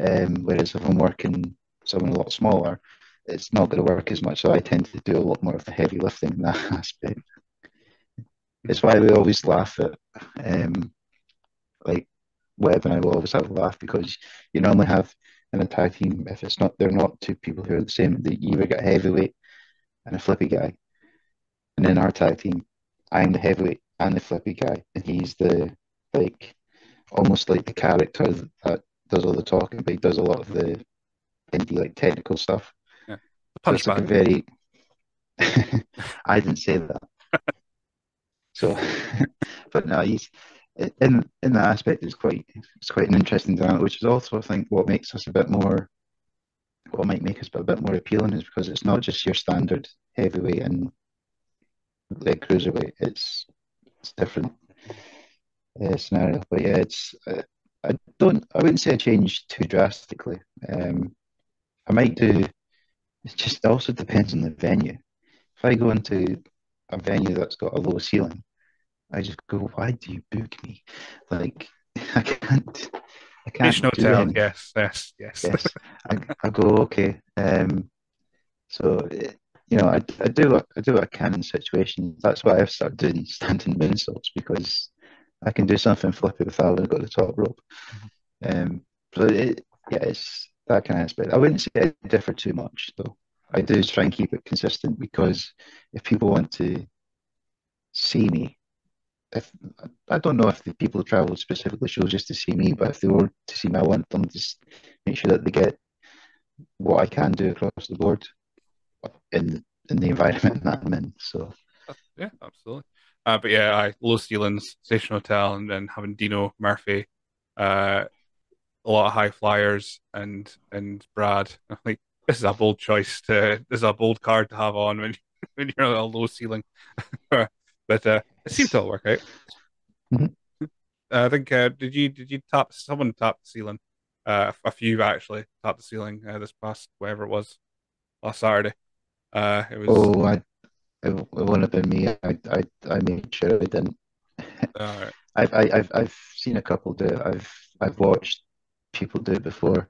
Um, whereas if I'm working someone a lot smaller, it's not going to work as much. So I tend to do a lot more of the heavy lifting in that aspect. It's why we always laugh at, um, like Webb and I will always have a laugh because you normally have an tag team if it's not they're not two people who are the same. You either get a heavyweight and a flippy guy, and in our tag team, I'm the heavyweight and the flippy guy, and he's the like almost like the character that does all the talking, but he does a lot of the indie like technical stuff. Yeah. Punch so very. I didn't say that. so, but no, he's in in that aspect, it's quite it's quite an interesting dynamic, which is also I think what makes us a bit more what might make us a bit more appealing is because it's not just your standard heavyweight and like cruiserweight. It's it's different uh, scenario, but yeah, it's uh, I don't I wouldn't say I changed too drastically. Um, I might do. It just also depends on the venue. If I go into a venue that's got a low ceiling, I just go, why do you book me? Like, I can't. I can't. Mission Hotel. Yes, yes, yes. Yes. I, I go, okay. Um, so, you know, I, I do what I do what I can in situations. That's why I've started doing standing moonsaults because I can do something flippy without having got the top rope. Mm-hmm. Um, so it, yeah, it's that kind of aspect. I wouldn't say I differ too much though. I do try and keep it consistent because if people want to see me if I don't know if the people travel specifically shows just to see me, but if they were to see me, I want them to make sure that they get what I can do across the board in in the environment that I'm in. So yeah, absolutely. Uh, but yeah, I low ceilings, station hotel, and then having Dino Murphy, uh, a lot of high flyers, and and Brad. Like this is a bold choice to this is a bold card to have on when when you're on a low ceiling. But uh, it seems to all work out. Mm-hmm. Uh, I think uh, did you did you tap someone tap the ceiling? Uh, a few actually tapped the ceiling uh, this past whatever it was last Saturday. Uh, it was. Oh, I, it, it wouldn't have been me. I I, I made sure I didn't. Right. I've I, I've I've seen a couple do it. I've I've watched people do it before.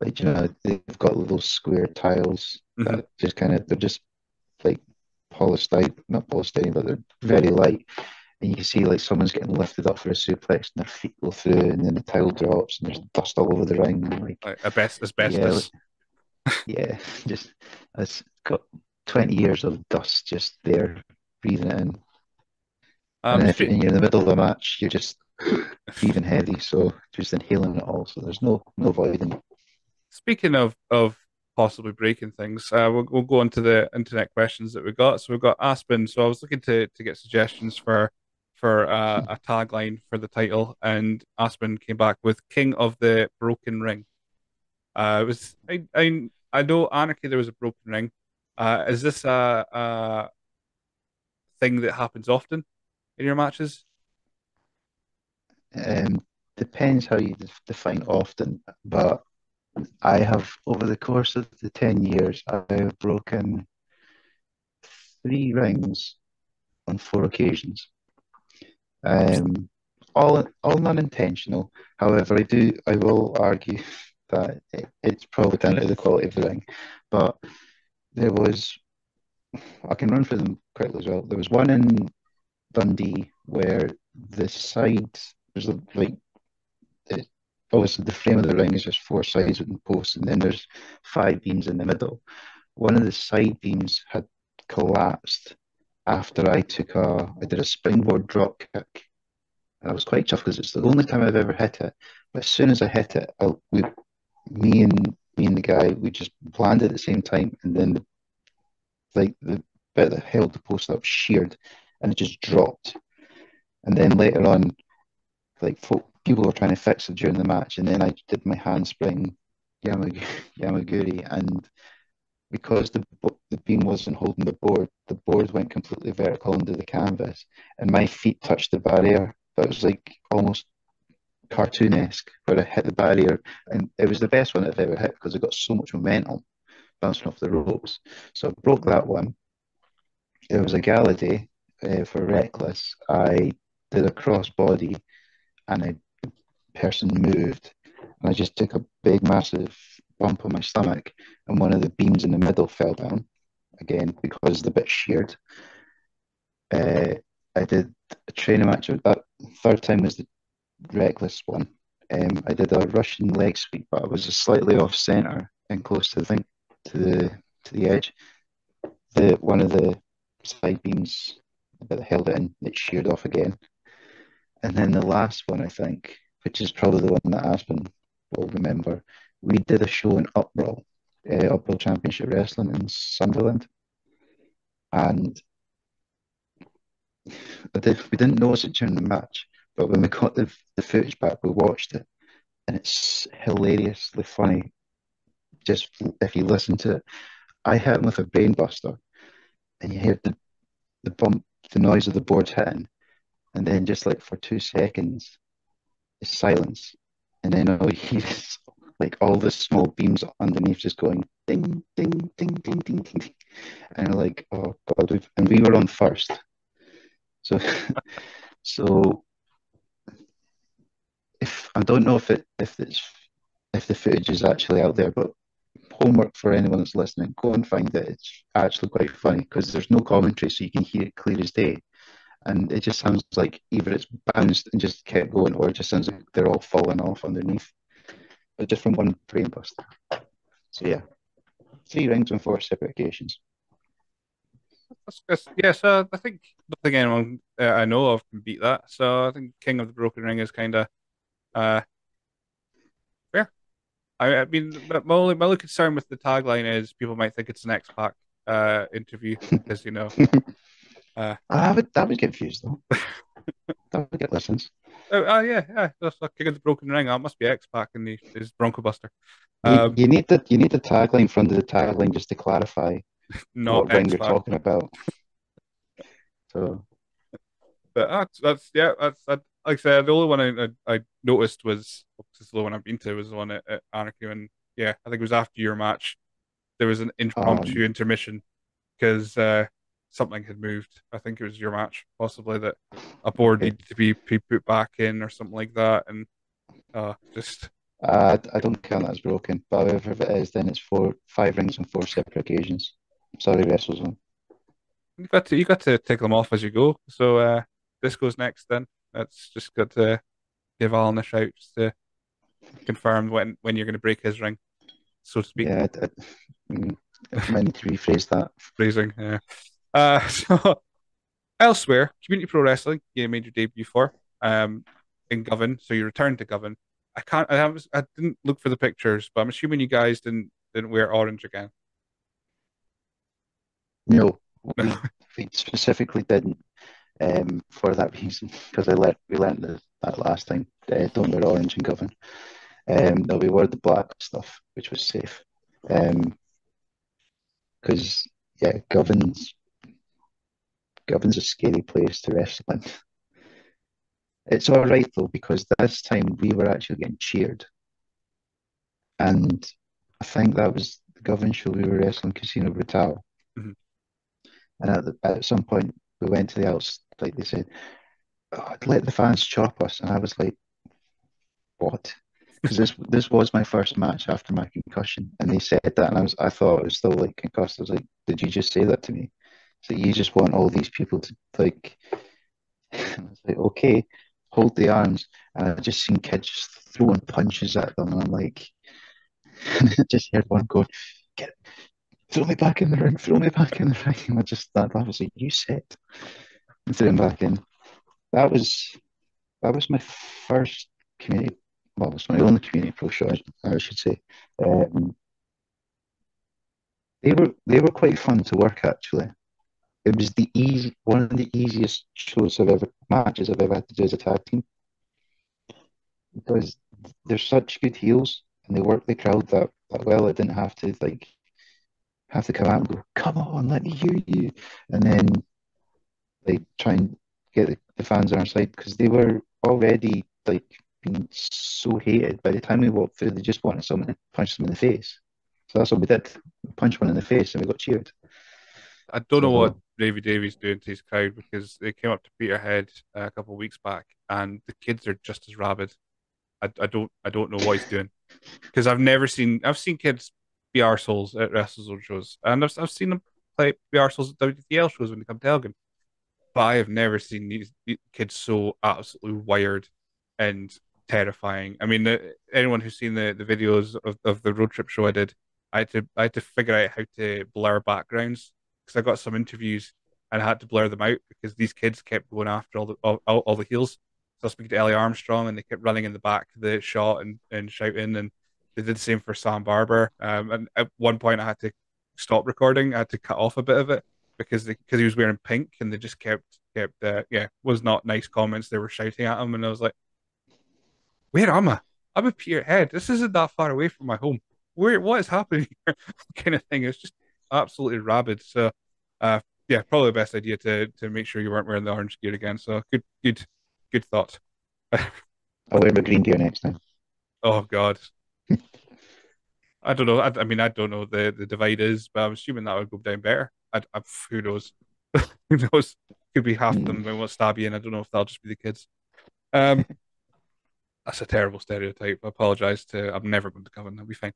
Like you know, they've got little square tiles mm-hmm. that just kind of they're just like polystyrene, not polystyrene, but they're very light. And you can see like someone's getting lifted up for a suplex and their feet go through and then the tile drops and there's dust all over the ring. Like, like best asbestos. Yeah, yeah just it's got 20 years of dust just there, breathing it in. Um, and if you're in the middle of a match, you're just breathing heavy, so just inhaling it all. So there's no no avoiding. speaking of of possibly breaking things, uh, we'll we'll go on to the internet questions that we got. So we've got Aspen. So I was looking to to get suggestions for for uh, a tagline for the title, and Aspen came back with "King of the Broken Ring." Uh, it was I I I know Anarchy there was a broken ring. Uh, is this a, a thing that happens often in your matches? Um, depends how you define often, but I have over the course of the 10 years, I have broken three rings on four occasions. Um, all all unintentional. However, I do I will argue that it, it's probably down to the quality of the ring. But there was I can run through them quickly as well. There was one in Dundee where the side there's a, like it, obviously the frame of the ring is just four sides with posts, and then there's five beams in the middle. One of the side beams had collapsed after I took a I did a springboard drop kick. And I was quite chuffed because it's the only time I've ever hit it. But as soon as I hit it, I, we, me and me and the guy, we just landed at the same time, and then the, like the bit that held the post up sheared, and it just dropped. And then later on, like folk, people were trying to fix it during the match, and then I did my handspring Yamag- Yamaguri, and because the the beam wasn't holding the board, the board went completely vertical into the canvas, and my feet touched the barrier. But it was like almost cartoonesque, where I hit the barrier, and it was the best one I've ever hit because I got so much momentum bouncing off the ropes. So I broke that one. It was a gala day uh, for Reckless. I did a cross body, and a person moved, and I just took a big, massive bump on my stomach, and one of the beams in the middle fell down again because the bit sheared. Uh, I did a training match. That third time was the reckless one. Um, I did a Russian leg sweep, but I was slightly off center and close to the thing, to the to the edge. The one of the side beams that held it in, it sheared off again. And then the last one, I think, which is probably the one that Aspen will remember, we did a show in Uproll, uh, Uproll Championship Wrestling in Sunderland, and did, we didn't notice it during the match, but when we got the, the footage back, we watched it, and it's hilariously funny. Just if you listen to it, I hit him with a brainbuster, and you hear the, the bump, the noise of the board hitting, and then just like for two seconds, it's silence, and then all you hear is like all the small beams underneath just going ding, ding, ding, ding, ding, ding, ding. and like, oh god, and we were on first, so so if I don't know if it if it's if the footage is actually out there, but homework for anyone that's listening, go and find it. It's actually quite funny because there's no commentary, so you can hear it clear as day. And it just sounds like either it's bounced and just kept going, or it just sounds like they're all falling off underneath, but just from one frame bust. So yeah, three rings on four separate occasions. Yes, uh, I think don't think anyone uh, I know of can beat that. So I think King of the Broken Ring is kind of uh, fair. I, I mean, my only, my only concern with the tagline is people might think it's an X Pac uh, interview as you know. Uh, I would that would get views though. that would get listens. oh, oh yeah, yeah, that's like King of the Broken Ring. That must be X Pac and the is Bronco Buster. You, Um, you need the you need the tagline in front of the tagline just to clarify not what ring you're talking about. So But that's that's yeah, that's that. Like I said, the only one I I, I noticed was because the one I've been to was the one at, at Anarchy, and yeah, I think it was after your match. There was an impromptu um, intermission because uh, something had moved. I think it was your match, possibly that a board needed to be, be put back in or something like that, and uh, just Uh, I don't count that as broken, but however if it is, then it's four, five rings on four separate occasions. Sorry, WrestleZone. you got to you got to take them off as you go. So uh, this goes next. Then that's just got to give Alan a shout just to confirm when when you're going to break his ring, so to speak. Yeah, I, I, mm, I might need to rephrase that. Phrasing, yeah. Uh, so elsewhere, Community Pro Wrestling, you made your debut for um, in Govan. So you returned to Govan. I can't. I. I didn't look for the pictures, but I'm assuming you guys didn't didn't wear orange again. No, we, we specifically didn't um, for that reason because I let we learned the, that last time. Uh, don't wear orange in Govan. Um, no, we wore the black stuff, which was safe. Um, because yeah, Govan's Govan's a scary place to wrestle in. It's all right though because this time we were actually getting cheered, and I think that was the Govan show we were wrestling Casino Brutal, mm-hmm. and at, the, at some point we went to the outs like they said, oh, let the fans chop us, and I was like, what? Because this this was my first match after my concussion, and they said that, and I was I thought it was still like concussed. I was like, did you just say that to me? So you just want all these people to like. I was like, okay, hold the arms, and I just seen kids just throwing punches at them, and I'm like, and I just heard one go, "Get, throw me back in the ring, throw me back in the ring." And I just that, that was a you said, and threw him back in. That was that was my first community. Well, it was my only community pro show, I should say. Um, they were they were quite fun to work actually it was the easy one of the easiest shows I've ever matches I've ever had to do as a tag team because they're such good heels and they work the crowd that, that well. I didn't have to like have to come out and go, "Come on, let me hear you," and then like try and get the, the fans on our side because they were already like being so hated. By the time we walked through, they just wanted someone to punch them in the face. So that's what we did. We punched one in the face and we got cheered. I don't know what Davey Davies doing to his crowd because they came up to Peterhead uh, a couple of weeks back, and the kids are just as rabid. I, I don't I don't know what he's doing because I've never seen I've seen kids be arseholes at uh, WrestleZone shows, and I've I've seen them play be arseholes at WTL shows when they come to Elgin, but I have never seen these, these kids so absolutely wired and terrifying. I mean, the, anyone who's seen the, the videos of, of the road trip show I did, I had to I had to figure out how to blur backgrounds because I got some interviews and I had to blur them out because these kids kept going after all the all, all the heels. So I was speaking to Ellie Armstrong and they kept running in the back of the shot and, and shouting and they did the same for Sam Barber. Um, and at one point I had to stop recording. I had to cut off a bit of it because because he was wearing pink and they just kept kept uh, yeah was not nice comments they were shouting at him and I was like, where am I? I'm at Peterhead. This isn't that far away from my home. Where what is happening here? kind of thing. It's just absolutely rabid. So, uh, yeah, probably the best idea to to make sure you weren't wearing the orange gear again. So, good, good, good thought. I'll wear my green gear next time. Oh God. I don't know. I, I, mean, I don't know the the divide is, but I'm assuming that would go down better. I, I who knows? who knows? Could be half of them mm. won't stab you, and I don't know if that'll just be the kids. Um, that's a terrible stereotype. I apologize to. I'm never going to cover. That'll be fine.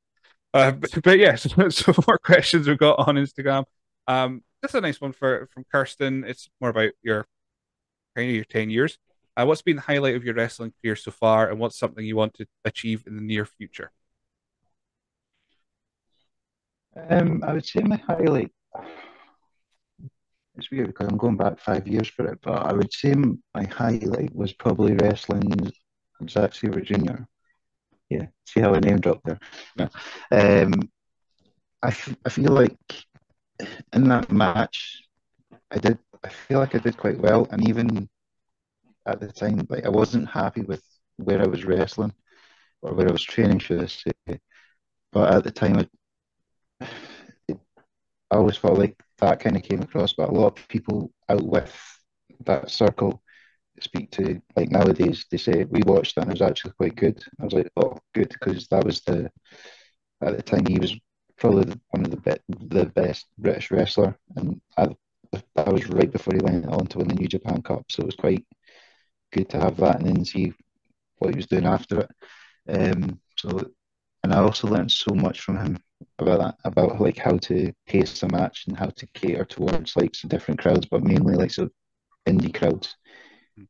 Uh, but, but yeah, so, so more questions we've got on Instagram. Um, this is a nice one for from Kirsten. It's more about your kind of your ten years. Uh, what's been the highlight of your wrestling career so far, and what's something you want to achieve in the near future? Um, I would say my highlight. It's weird because I'm going back five years for it, but I would say my highlight was probably wrestling Zack Sabre Jr yeah, see how I name dropped there. Yeah. Um, I, f- I feel like in that match, I did. I feel like I did quite well, and even at the time, like I wasn't happy with where I was wrestling or where I was training, should I say? But at the time, I always felt like that kind of came across. But a lot of people out with that circle speak to like nowadays they say we watched that and it was actually quite good i was like oh good because that was the at the time he was probably one of the be- the best british wrestler and I, that was right before he went on to win the new japan cup so it was quite good to have that and then see what he was doing after it um so and i also learned so much from him about that about like how to pace a match and how to cater towards like some different crowds but mainly like so indie crowds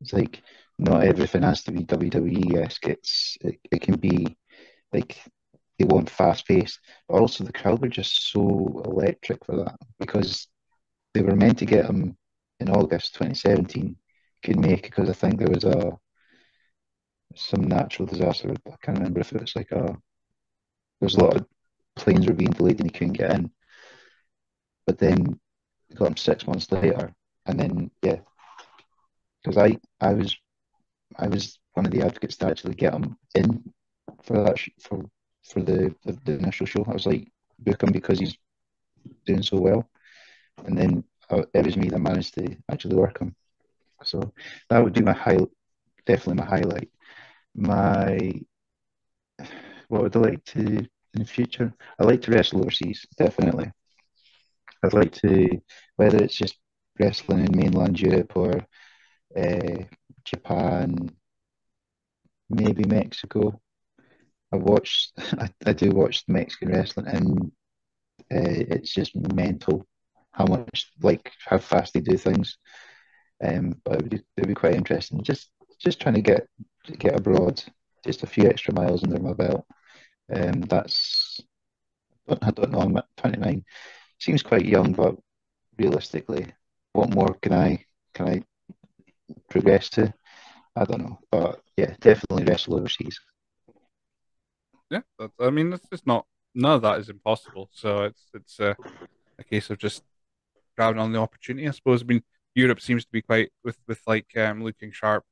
it's like not everything has to be WWE esque. It's it, it can be like they want fast pace, but also the crowd were just so electric for that because they were meant to get him in August 2017. Couldn't make because I think there was a some natural disaster. I can't remember if it was like a there was a lot of planes were being delayed and he couldn't get in. But then got him six months later, and then yeah, because I I was I was one of the advocates to actually get him in for that for for the, the, the initial show. I was like book him because he's doing so well, and then uh, it was me that managed to actually work him. So that would be my highlight, definitely my highlight. My what would I like to in the future? I'd like to wrestle overseas, definitely. I'd like to, whether it's just wrestling in mainland Europe or uh, Japan, maybe Mexico. I watched, I, I do watch Mexican wrestling, and uh, it's just mental how much, like, how fast they do things. Um, but it would, it would be quite interesting. Just, just trying to get get abroad, just a few extra miles under my belt. Um, that's, I don't know. I'm at 29 seems quite young, but realistically, what more can I can I progress to? I don't know, but yeah, definitely wrestle overseas. Yeah, I mean, it's just not none of that is impossible. So it's it's a, case of just grabbing on the opportunity, I suppose. I mean, Europe seems to be quite with with like um, looking sharp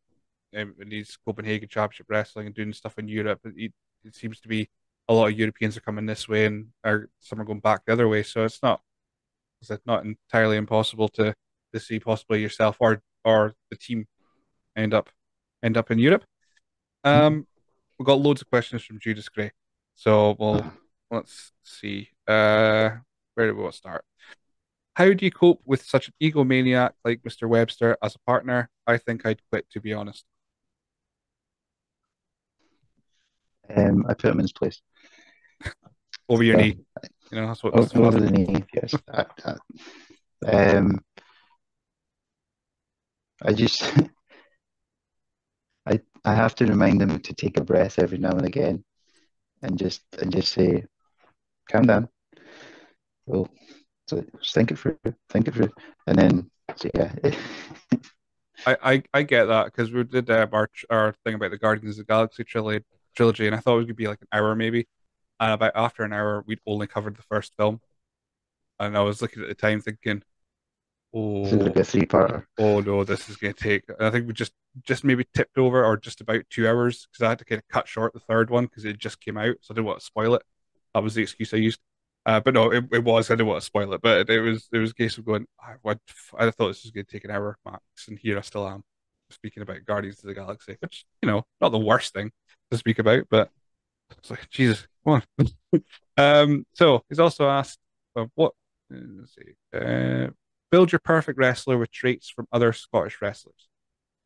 um, in these Copenhagen Championship Wrestling and doing stuff in Europe. It, it seems to be a lot of Europeans are coming this way and are some are going back the other way. So it's not it's not entirely impossible to to see possibly yourself or or the team end up end up in Europe. Um, we've got loads of questions from Judas Gray, so we'll let's see. Uh, where do we want to start? How do you cope with such an egomaniac like Mr. Webster as a partner? I think I'd quit, to be honest. Um, I put him in his place. Over your knee. You know, that's what. That's over, the knee. Yes. I, I, um, I just, I, I have to remind them to take a breath every now and again, and just and just say, "Calm down." Well, so just think it through, think it through, and then so yeah. I, I, I get that because we did uh, our our thing about the Guardians of the Galaxy trilogy, trilogy, and I thought it was gonna be like an hour maybe, and about after an hour, we'd only covered the first film. And I was looking at the time thinking, oh, this is like a three parter. Oh no, this is going to take. I think we just just maybe tipped over or just about two hours because I had to kind of cut short the third one because it just came out, so I didn't want to spoil it. That was the excuse I used. Uh, but no, it, it was. I didn't want to spoil it, but it, was it was a case of going. I, I thought this was going to take an hour max, and here I still am speaking about Guardians of the Galaxy, which you know, not the worst thing to speak about, but it's like Jesus, come on. um, so he's also asked, what? Let's see. Uh, build your perfect wrestler with traits from other Scottish wrestlers,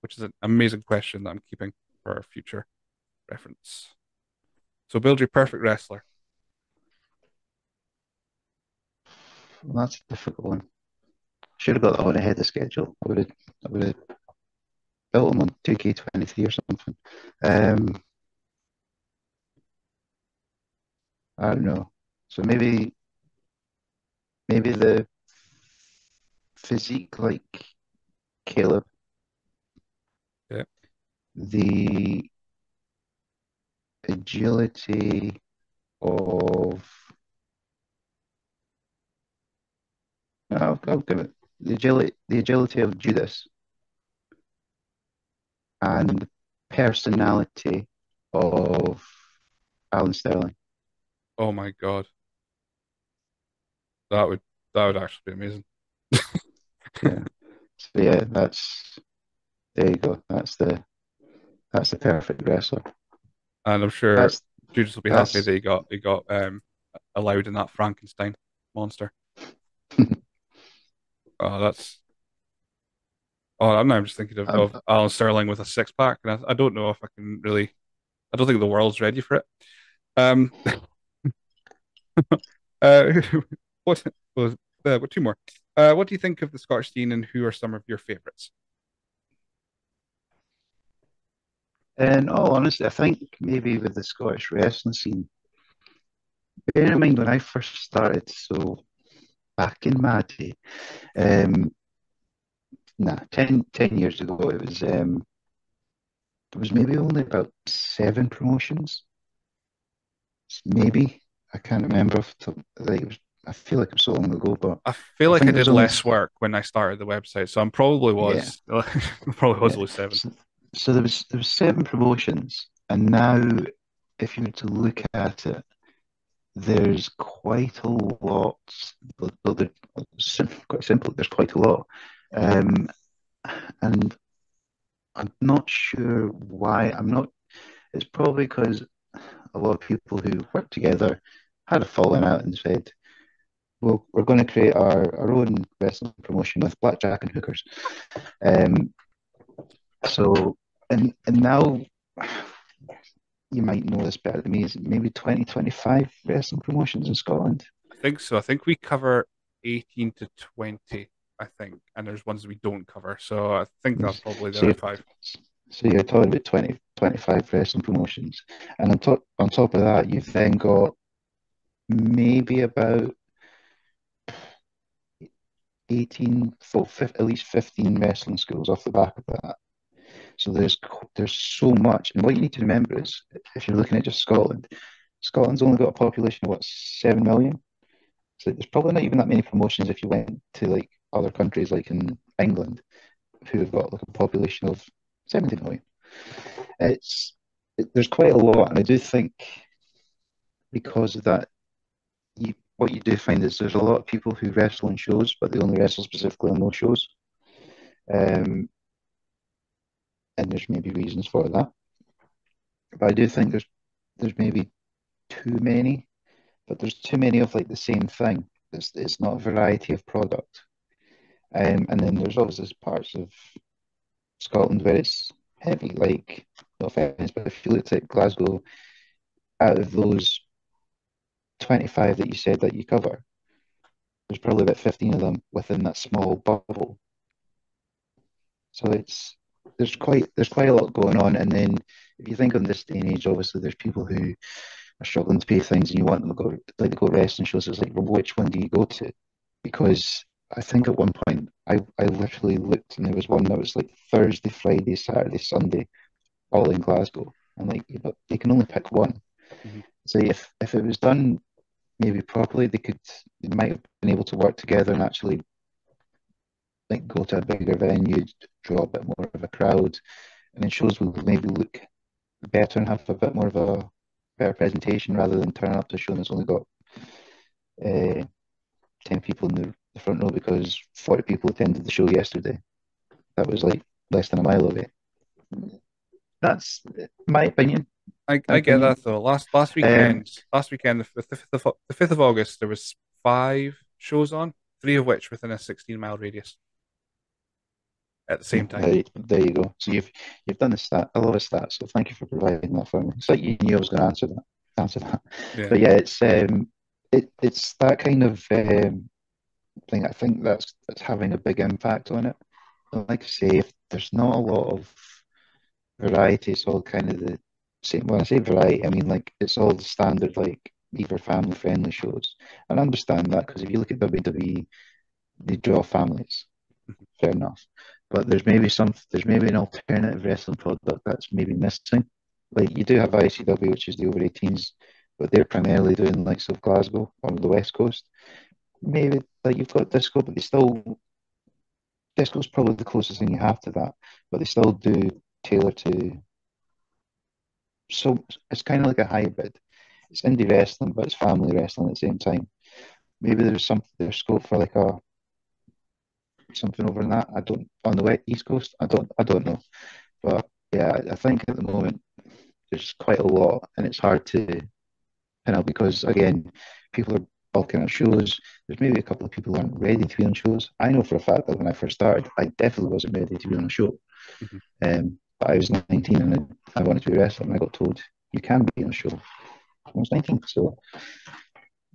which is an amazing question that I'm keeping for our future reference. So build your perfect wrestler. Well, that's a difficult one. Should have got that one ahead of schedule. I would have, I would have built them on 2K23 or something. Um, I don't know. So maybe maybe the physique like Caleb, Yeah. the agility of I'll, I'll give it the agility the agility of Judas and the personality of Alan Sterling. Oh my god. That would that would actually be amazing. Yeah. So yeah, that's there you go. That's the that's the perfect wrestler. And I'm sure That's Judas will be that's happy that he got he got um allowed in that Frankenstein monster. Oh, that's oh, I'm now just thinking of, um, of Alan Sterling with a six pack, and I, I don't know if I can really. I don't think the world's ready for it. Um, uh, what was uh, what two more? Uh, what do you think of the Scottish scene, and who are some of your favourites? in all honesty, I think maybe with the Scottish wrestling scene, bear in mind when I first started, so back in my day, um, nah, 10, 10 years ago, it was um, there was maybe only about seven promotions, maybe. I can't remember. The Like it was, I feel like it was so long ago, but I feel like I think did only less work when I started the website, so I'm probably yeah, was probably was yeah. only seven. So, so there was there was seven promotions, and now if you were to look at it, there's quite a lot. Well, quite simple. There's quite a lot, um, and I'm not sure why. I'm not. It's probably because a lot of people who work together had a falling out and said, "Well, we're going to create our, our own wrestling promotion with blackjack and hookers." Um, so, and and now you might know this better than me. Is maybe 20, 25 wrestling promotions in Scotland? I think so. I think we cover 18 to 20, I think, and there's ones we don't cover. So I think that's probably the So other five. so you're talking about 20, 25 wrestling promotions, and on top on top of that, you've then got maybe about 18, fo- fif- at least 15 wrestling schools off the back of that. So there's there's so much, and what you need to remember is, if you're looking at just Scotland, Scotland's only got a population of what, seven million. So there's probably not even that many promotions if you went to like other countries like in England, who have got like a population of 70 million. It's it, there's quite a lot, and I do think because of that, you what you do find is there's a lot of people who wrestle in shows, but they only wrestle specifically on those shows. Um, and there's maybe reasons for that. But I do think there's there's maybe too many, but there's too many of like the same thing. It's it's not a variety of product. Um, and then there's obviously parts of Scotland where it's heavy, like no offense, but if you looked at Glasgow, out of those 25 that you said that you cover, there's probably about 15 of them within that small bubble. So it's there's quite there's quite a lot going on. And then if you think on this day and age, obviously there's people who are struggling to pay things and you want them to go like to go wrestling shows. It's like, well, which one do you go to? Because I think at one point I, I literally looked and there was one that was like Thursday, Friday, Saturday, Sunday, all in Glasgow. And like you know, you can only pick one. Mhm. So if if it was done maybe properly, they could they might have been able to work together and actually like go to a bigger venue, draw a bit more of a crowd, and then shows will maybe look better and have a bit more of a better presentation rather than turn up to a show that's only got uh, 10 people in the, the front row because 40 people attended the show yesterday. That was like less than a mile away. That's my opinion. I, I get that though. Last last Um, weekend, last weekend, the fifth of the fifth of August, there was five shows on, three of which within a 16 mile radius at the same time. there, there you go. So you've you've done the stat. I love a stat. So thank you for providing that for me. It's like you knew I was going to answer that. Answer that. Yeah. But yeah, it's um, it it's that kind of um thing. I think that's that's having a big impact on it. But like I say, if there's not a lot of variety, it's all kind of the same. When I say variety, I mean like it's all the standard like either family friendly shows. And I understand that because if you look at WWE, they draw families. Mm-hmm. Fair enough. But there's maybe some there's maybe an alternative wrestling product that's maybe missing. Like you do have ICW, which is the over 18s, but they're primarily doing likes of Glasgow or the West Coast. Maybe like you've got disco, but they still disco's probably the closest thing you have to that, but they still do tailor to. So it's kind of like a hybrid. It's indie wrestling, but it's family wrestling at the same time. Maybe there's some there's scope for like a something over in that. I don't on the west east coast. I don't I don't know, but yeah, I think at the moment there's quite a lot, and it's hard to you know because again, people are bulking on shows. There's maybe a couple of people aren't ready to be on shows. I know for a fact that when I first started, I definitely wasn't ready to be on a show. Mhm. Um, I was 19 and I, wanted to be a wrestler, and I got told you can be on a show. I was 19, so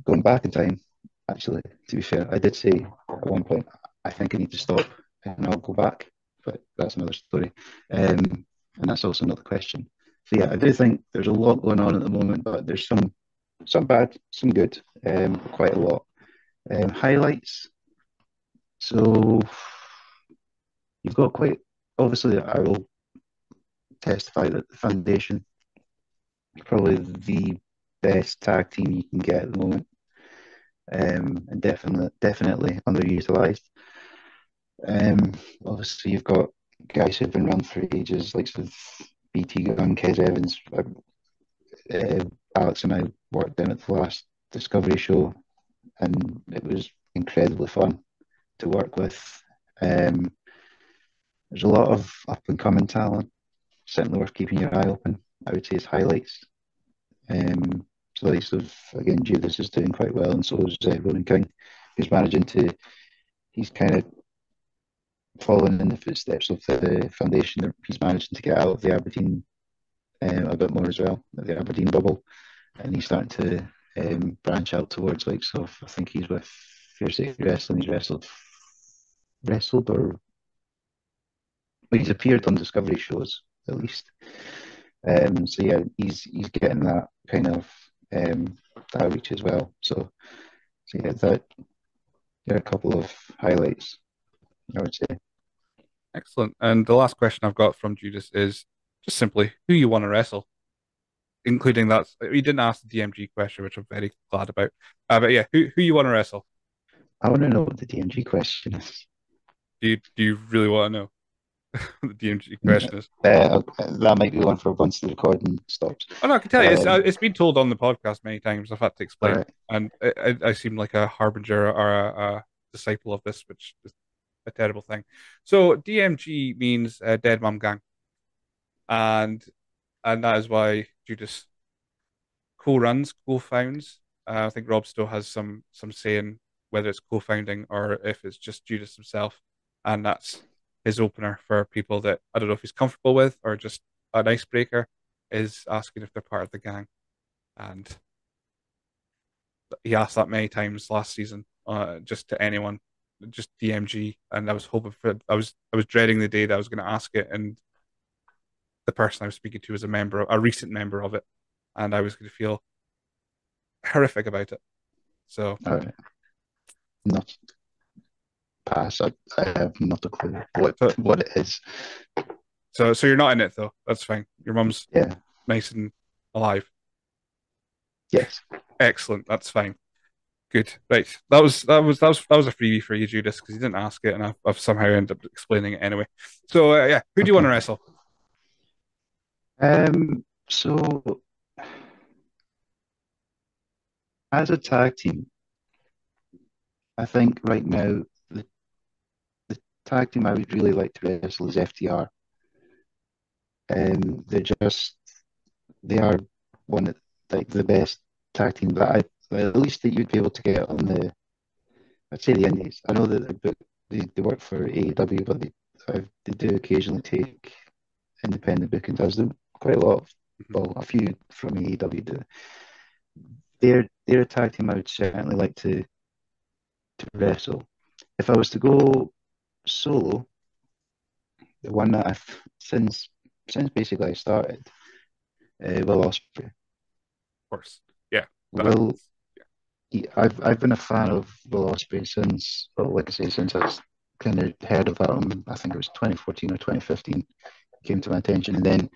going back in time, actually, to be fair, I did say at one point, I think I need to stop and I'll go back, but that's another story. Um, and that's also another question. So yeah, I do think there's a lot going on at the moment, but there's some some bad, some good, um, quite a lot. Um, highlights. So you've got quite obviously. I will testify that the foundation probably the best tag team you can get at the moment, um, and definitely definitely underutilized. Um, obviously you've got guys who've been around for ages, like of BT Gunn, Kez Evans. Uh, Alex and I worked down at the last Discovery show, and it was incredibly fun to work with. Um, there's a lot of up and coming talent. Certainly worth keeping your eye open. I would say his highlights. Um, so he's sort of again Judas is doing quite well, and so is uh, Ronan King, who's managing to. He's kind of following in the footsteps of the foundation. He's managing to get out of the Aberdeen um, a bit more as well, the Aberdeen bubble, and he's starting to um, branch out towards like so. I think he's with Fierce Wrestling. He's wrestled, wrestled or well, he's appeared on Discovery shows at least. Um, so yeah, he's he's getting that kind of um, outreach as well. So, so yeah, that there are a couple of highlights, I would say. Excellent. And the last question I've got from Judas is just simply who you want to wrestle, including that. You didn't ask the DMG question, which I'm very glad about. Uh, but yeah, who who you want to wrestle? I want to know what the DMG question is. Do you do you really want to know? the DMG question is. Uh, that might be one for once the recording stops. Oh no, I can tell you, it's, um, it's been told on the podcast many times. I've had to explain, right. and I, I, seem like a harbinger or a, a disciple of this, which is a terrible thing. So DMG means uh, Dead Mum Gang, and and that is why Judas co-runs, co-founds. Uh, I think Rob still has some some saying whether it's co-founding or if it's just Judas himself, and that's his opener for people that I don't know if he's comfortable with or just an icebreaker is asking if they're part of the gang, and he asked that many times last season, uh, just to anyone just DMG, and I was hoping for. I was I was dreading the day that I was going to ask it, and the person I was speaking to was a member, a recent member of it, and I was going to feel horrific about it. So, right. not pass. I, I have not a clue what what it is. So, so you're not in it though. That's fine. Your mum's yeah nice and alive. Yes. Excellent. That's fine. Good. Right. That was that was that was that was a freebie for you, Judas, because you didn't ask it, and I've, I've somehow ended up explaining it anyway. So uh, yeah, who do you want to wrestle? Um. So as a tag team, I think right now tag team I would really like to wrestle is FTR. Um, they're just they are one of like the best tag team that I well, at least that you'd be able to get on the, I'd say the indies. I know that they, they work for AEW, but they, they do occasionally take independent bookings, as do quite a lot of, mm-hmm. well, a few from AEW do. They're, they're a tag team I would certainly like to to wrestle. If I was to go solo, the one that I've since since basically I started, uh, Will Ospreay. Of course, yeah. Will yeah. I've I've been a fan of Will Ospreay since, well, like I say, since I was kind of heard about him. I think it was 2014 or 2015 came to my attention, and then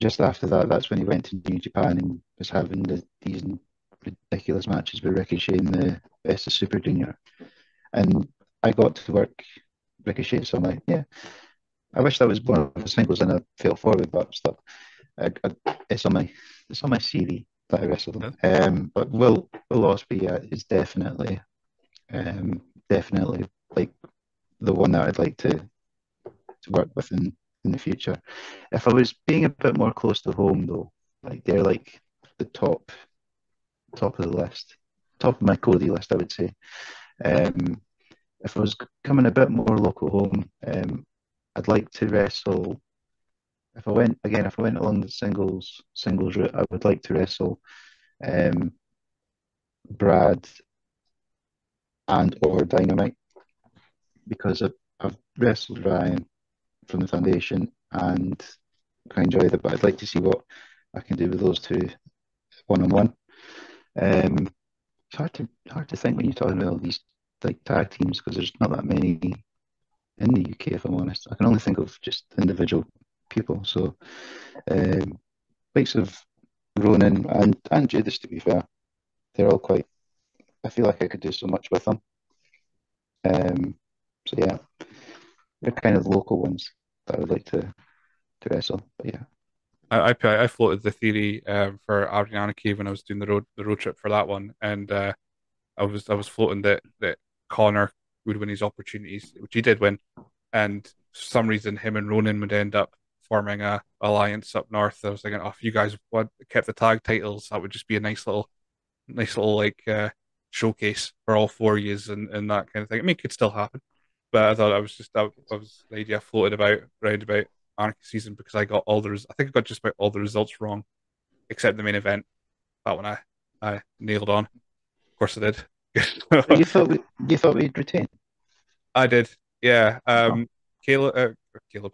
just after that, that's when he went to New Japan and was having the, these ridiculous matches with Ricochet in the Best of Super Junior, and I got to work Ricochet, so I'm like, yeah, I wish that was one of the singles and I fell forward, but I, I, it's on my it's on my CV that I wrestled him. Um, but Will Will Ospreay yeah, is definitely, um, definitely like the one that I'd like to to work with in in the future. If I was being a bit more close to home though, like they're like the top top of the list, top of my Cody list, I would say. Um, if I was coming a bit more local home, um, I'd like to wrestle if I went again, if I went along the singles singles route, I would like to wrestle um, Brad and or Dynamite because I've, I've wrestled Ryan from the foundation and I enjoyed it, but I'd like to see what I can do with those two one on one. It's hard to hard to think when you're talking about all these like tag teams because there's not that many in the UK. If I'm honest, I can only think of just individual people. So, um, likes of Ronan and and Judas, to be fair, they're all quite. I feel like I could do so much with them. Um, so yeah, they're kind of local ones that I would like to to wrestle. But yeah. I, I, I floated the theory um, for Arianarchy when I was doing the road the road trip for that one, and uh, I was I was floating that that Connor would win his opportunities, which he did win, and for some reason him and Ronan would end up forming a alliance up north. I was thinking, oh, if you guys want, kept the tag titles, that would just be a nice little, nice little like uh, showcase for all four years and, and that kind of thing. I mean, it could still happen, but I thought I was just that was the idea floated about round about Anarchy season because I got all the res- I think I got just about all the results wrong, except the main event. That one I I nailed on. Of course I did. You thought we, you thought we'd retain? I did. Yeah. Um. Caleb. Uh, Caleb.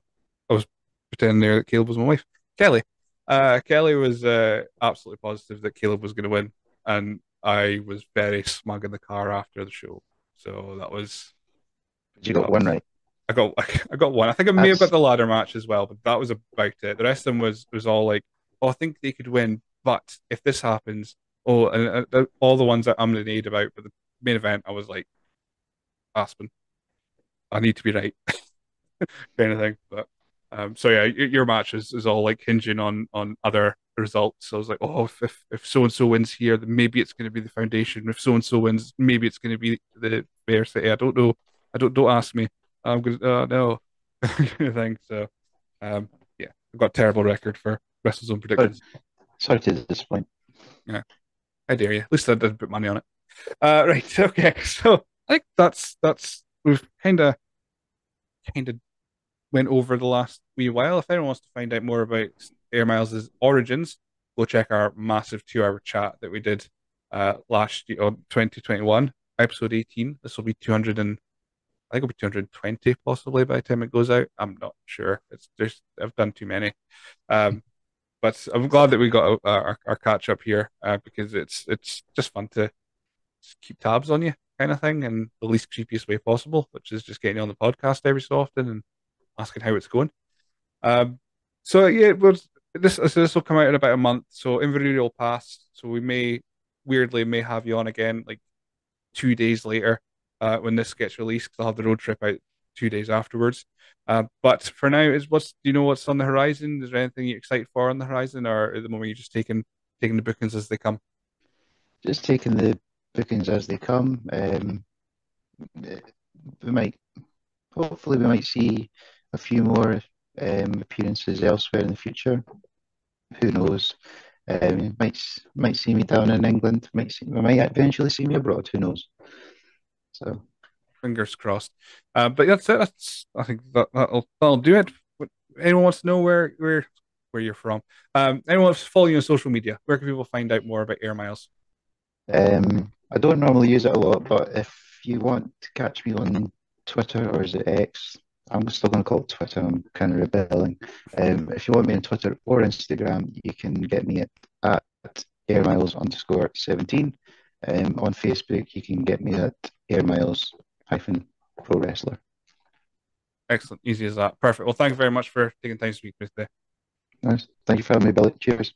I was pretending there that Caleb was my wife. Kelly. Uh, Kelly was uh, absolutely positive that Caleb was going to win, and I was very smug in the car after the show. So that was. You got one right. I got I got one. I think I may That's... have got the ladder match as well, but that was about it. The rest of them was was all like, oh, I think they could win, but if this happens, oh, and uh, all the ones that I'm gonna need about for the main event, I was like, Aspen, I need to be right, kind of thing. But um, so yeah, your match is, is all like hinging on on other results. So I was like, oh, if if so and so wins here, then maybe it's going to be the foundation. If so and so wins, maybe it's going to be the Fair City. I don't know. I don't don't ask me. I'm gonna uh, no thing. So um, yeah, I've got a terrible record for WrestleZone predictions. Sorry to disappoint. Yeah, I dare you. At least I didn't put money on it. Uh, right. Okay. So I think that's that's we've kind of kind of went over the last wee while. If anyone wants to find out more about Air Myles' origins, go check our massive two-hour chat that we did uh, last year, or 2021, episode 18. This will be 200 and I think it'll be 220 possibly by the time it goes out. I'm not sure. It's just I've done too many. Um, but I'm glad that we got our, our catch up here uh, because it's it's just fun to just keep tabs on you kind of thing in the least creepiest way possible, which is just getting on the podcast every so often and asking how it's going. Um, so yeah, was this so this will come out in about a month. So Inverurie will pass. So we may weirdly may have you on again like two days later uh, when this gets released because I'll have the road trip out two days afterwards. Uh, but for now, is what's do you know what's on the horizon? Is there anything you're excited for on the horizon, or at the moment you're just taking taking the bookings as they come? Just taking the bookings as they come. Um, we might, hopefully, we might see a few more um, appearances elsewhere in the future. Who knows? Um, might might see me down in England. Might see, might eventually see me abroad. Who knows? So fingers crossed. Uh, but that's it. That's I think that that'll that'll do it. Anyone wants to know where where where you're from? Um, anyone wants to follow you on social media? Where can people find out more about Air Myles? Um, I don't normally use it a lot, but if you want to catch me on Twitter or is it X? I'm still going to call it Twitter. I'm kind of rebelling. Um, if you want me on Twitter or Instagram, you can get me at, at airmiles underscore 17. Um, on Facebook, you can get me at Air Myles hyphen Pro Wrestler. Excellent, easy as that. Perfect. Well, thank you very much for taking time to speak with me today. Nice. Thank you for having me, Billy. Cheers.